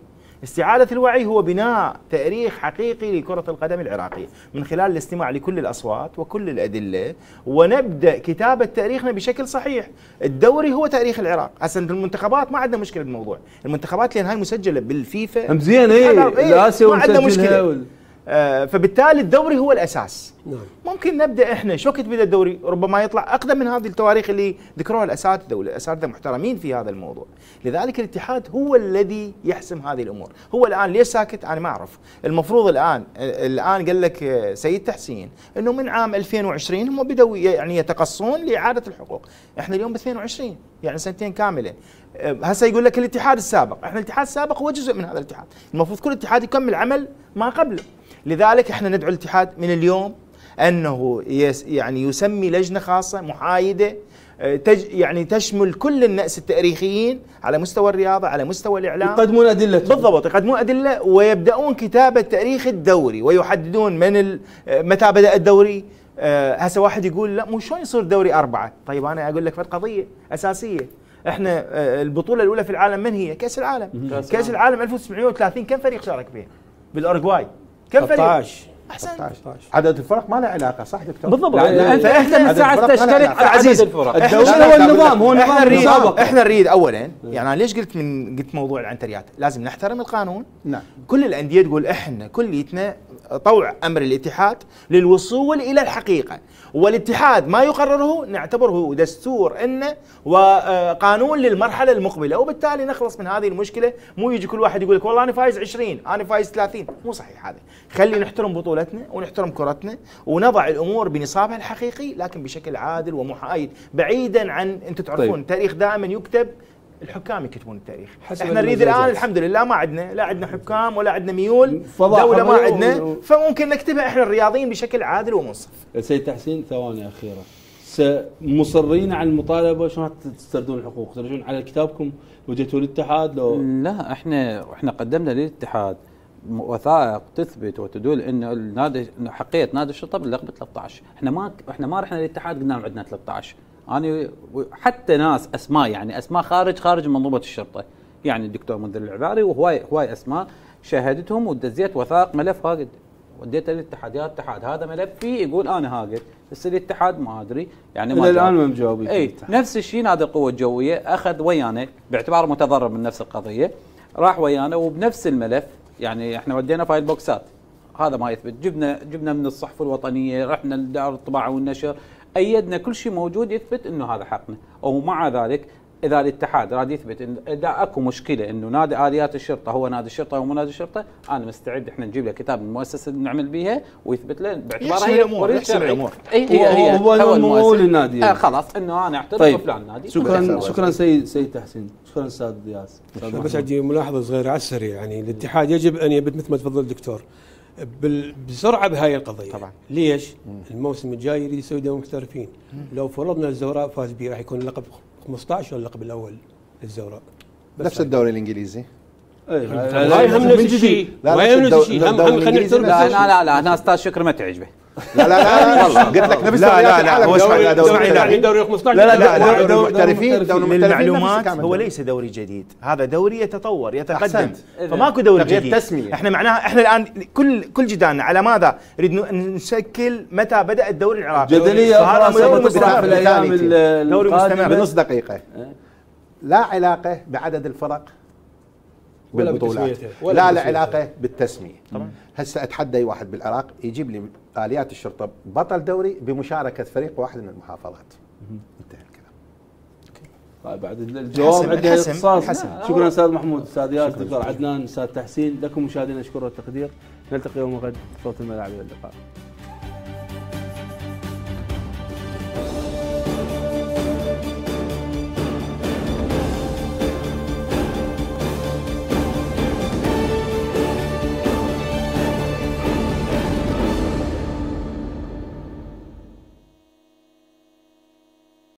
استعادة الوعي هو بناء تاريخ حقيقي لكرة القدم العراقية. من خلال الاستماع لكل الأصوات وكل الأدلة ونبدأ كتابة تاريخنا بشكل صحيح. الدوري هو تاريخ العراق. هسه المنتخبات ما عندنا مشكلة بالموضوع. المنتخبات لأن هاي مسجلة بالفيفا. هم زين اي إيه، الاسيا ما عندنا مشكلة. فبالتالي الدوري هو الأساس. نعم. ممكن نبدأ إحنا. شو وقت بدأ الدوري؟ ربما يطلع أقدم من هذه التواريخ اللي ذكروها الأساتذة والأساتذة محترمين في هذا الموضوع. لذلك الاتحاد هو الذي يحسم هذه الأمور. هو الآن ليش ساكت؟ أنا ما أعرف. المفروض الآن الآن قال لك آه، سيد تحسين إنه من عام 2020 هم بدوا يعني يتقصون لإعادة الحقوق. إحنا اليوم ب 22 يعني سنتين كاملة. آه، هسه يقول لك الاتحاد السابق. إحنا الاتحاد السابق هو جزء من هذا الاتحاد. المفروض كل اتحاد يكمل عمل ما قبله. لذلك إحنا ندعو الاتحاد من اليوم أنه يس يعني يسمي لجنة خاصة محايدة آه، تج يعني تشمل كل النأس التاريخيين على مستوى الرياضة على مستوى الإعلام. يقدمون أدلة. بالضبط يقدمون أدلة ويبدأون كتابه تاريخ الدوري ويحددون من آه، متى بدأ الدوري. آه، هسه واحد يقول لا مو شلون يصير دوري أربعة؟ طيب أنا أقول لك فد قضية أساسية. إحنا البطولة الأولى في العالم من هي؟ كأس العالم. كأس العالم 1930 كم فريق شارك فيه بالاورجواي كم فريق؟ 13 أحسن. 13 عدد الفرق ما له علاقة صح دكتور؟ بالضبط. أنت عدد من ساعه تشترك عزيز، الفرق. هو النظام؟ هو إحنا النظام نريد المسابقه إحنا نريد اولا يعني أنا ليش قلت من قلت موضوع العنتريات؟ لازم نحترم القانون. نعم. كل الأندية تقول إحنا كليتنا طوع أمر الاتحاد للوصول إلى الحقيقة. والاتحاد ما يقرره نعتبره دستور انه وقانون للمرحلة المقبلة. وبالتالي نخلص من هذه المشكلة. مو يجي كل واحد يقول لك والله أنا فايز 20 أنا فايز 30 مو صحيح هذا. خلي نحترم بطولتنا ونحترم كرتنا ونضع الأمور بنصابها الحقيقي لكن بشكل عادل ومحايد بعيدا عن أنتم تعرفون طيب. التاريخ دائما يكتب الحكام يكتبون التاريخ. حسب إحنا نريد الآن. الحمد لله ما عدنا لا عندنا حكام ولا عندنا ميول فضاء دوله ما عندنا فممكن نكتبها إحنا الرياضيين بشكل عادل ومنصف. سيد تحسين ثواني اخيره مصرين على المطالبة شلون تستردون الحقوق؟ ترجعون على كتابكم وجيتوا للاتحاد؟ لو لا إحنا إحنا قدمنا للاتحاد وثائق تثبت وتدل انه النادي حقيه نادي الشرطه بلغ ب 13 إحنا ما إحنا ما رحنا للاتحاد قلنا لهم عندنا 13 أنا حتى ناس أسماء يعني أسماء خارج خارج منظومة الشرطة. يعني الدكتور منذر العباري وهواي هواي أسماء. شاهدتهم ودزيت وثائق ملف هاقد وديته للاتحاد يا اتحاد. هذا ملف فيه يقول أنا هاقد بس الاتحاد ما أدري. يعني ما الآن. ما مجاوبين اي نفس الشيء نادي القوة الجوية. أخذ ويانا باعتباره متضرر من نفس القضية. راح ويانا وبنفس الملف. يعني إحنا ودينا file box ات. هذا ما يثبت. جبنا جبنا من الصحف الوطنية رحنا لدار الطباعة والنشر. أيدنا كل شيء موجود يثبت إنه هذا حقنا. ومع ذلك إذا الاتحاد راد يثبت ان إذا أكو مشكلة إنه نادي آليات الشرطة هو نادي الشرطة ومو نادي الشرطة أنا مستعد إحنا نجيب له كتاب من المؤسسه اللي نعمل بيها ويثبت له باعتبارها هي يحسم شرعي. الأمور. إي هي هي. هو- هو للنادي. آه خلاص. إنه أنا احترم طيب. فلان نادي. شكرا شكرا. سيد سيد تحسين. شكرا أستاذ دياس أستاذ بس. عندي ملاحظة صغيرة على السريع. يعني الاتحاد يجب أن يبت مثل ما تفضل الدكتور. بسرعة بهاي القضية. طبعاً. ليش؟ الموسم الجاي يريد يسوي دوري محترفين. لو فرضنا الزوراء فاز به راح يكون اللقب 15 ولا اللقب الأول للزوراء نفس. الدوري الإنجليزي. إيه، ما يهم نفس. الشيء لا، لا، يهم نفس الشيء الإنجليزي نحترم لا نفس لا لا لا أنا أستاذ شكر ما تعجبه. لا لا لا قلت لك نفس لا، لا، لا، هو دوري اسمع- دوري. دوري 15 لا، لا، لا لا، دوري محترفين. دوري للمعلومات هو. ليس دوري جديد. هذا دوري يتطور يتقدم. فماكو دوري جديد. تسمية. إحنا معناها إحنا الآن كل كل جدالنا على ماذا؟ نريد نشكل متى بدأ الدوري العراقي. جدلية فهذا أخرى دوري مستمر. دوري. بنص دقيقة. لا علاقة بعدد الفرق ولا بالبطولات. لا لا بالتسمية. طبعا هسه أتحدى أي واحد بالعراق يجيب لي آليات الشرطة بطل دوري بمشاركة فريق واحد من المحافظات. انتهى الكلام. طيب بعد الجواب الحسم- اختصاص الحسم. شكرا أستاذ محمود. أستاذ ياس دكتور عدنان أستاذ تحسين لكم مشاهدينا أشكر والتقدير نلتقي يوم غد صوت الملعب إلى اللقاء.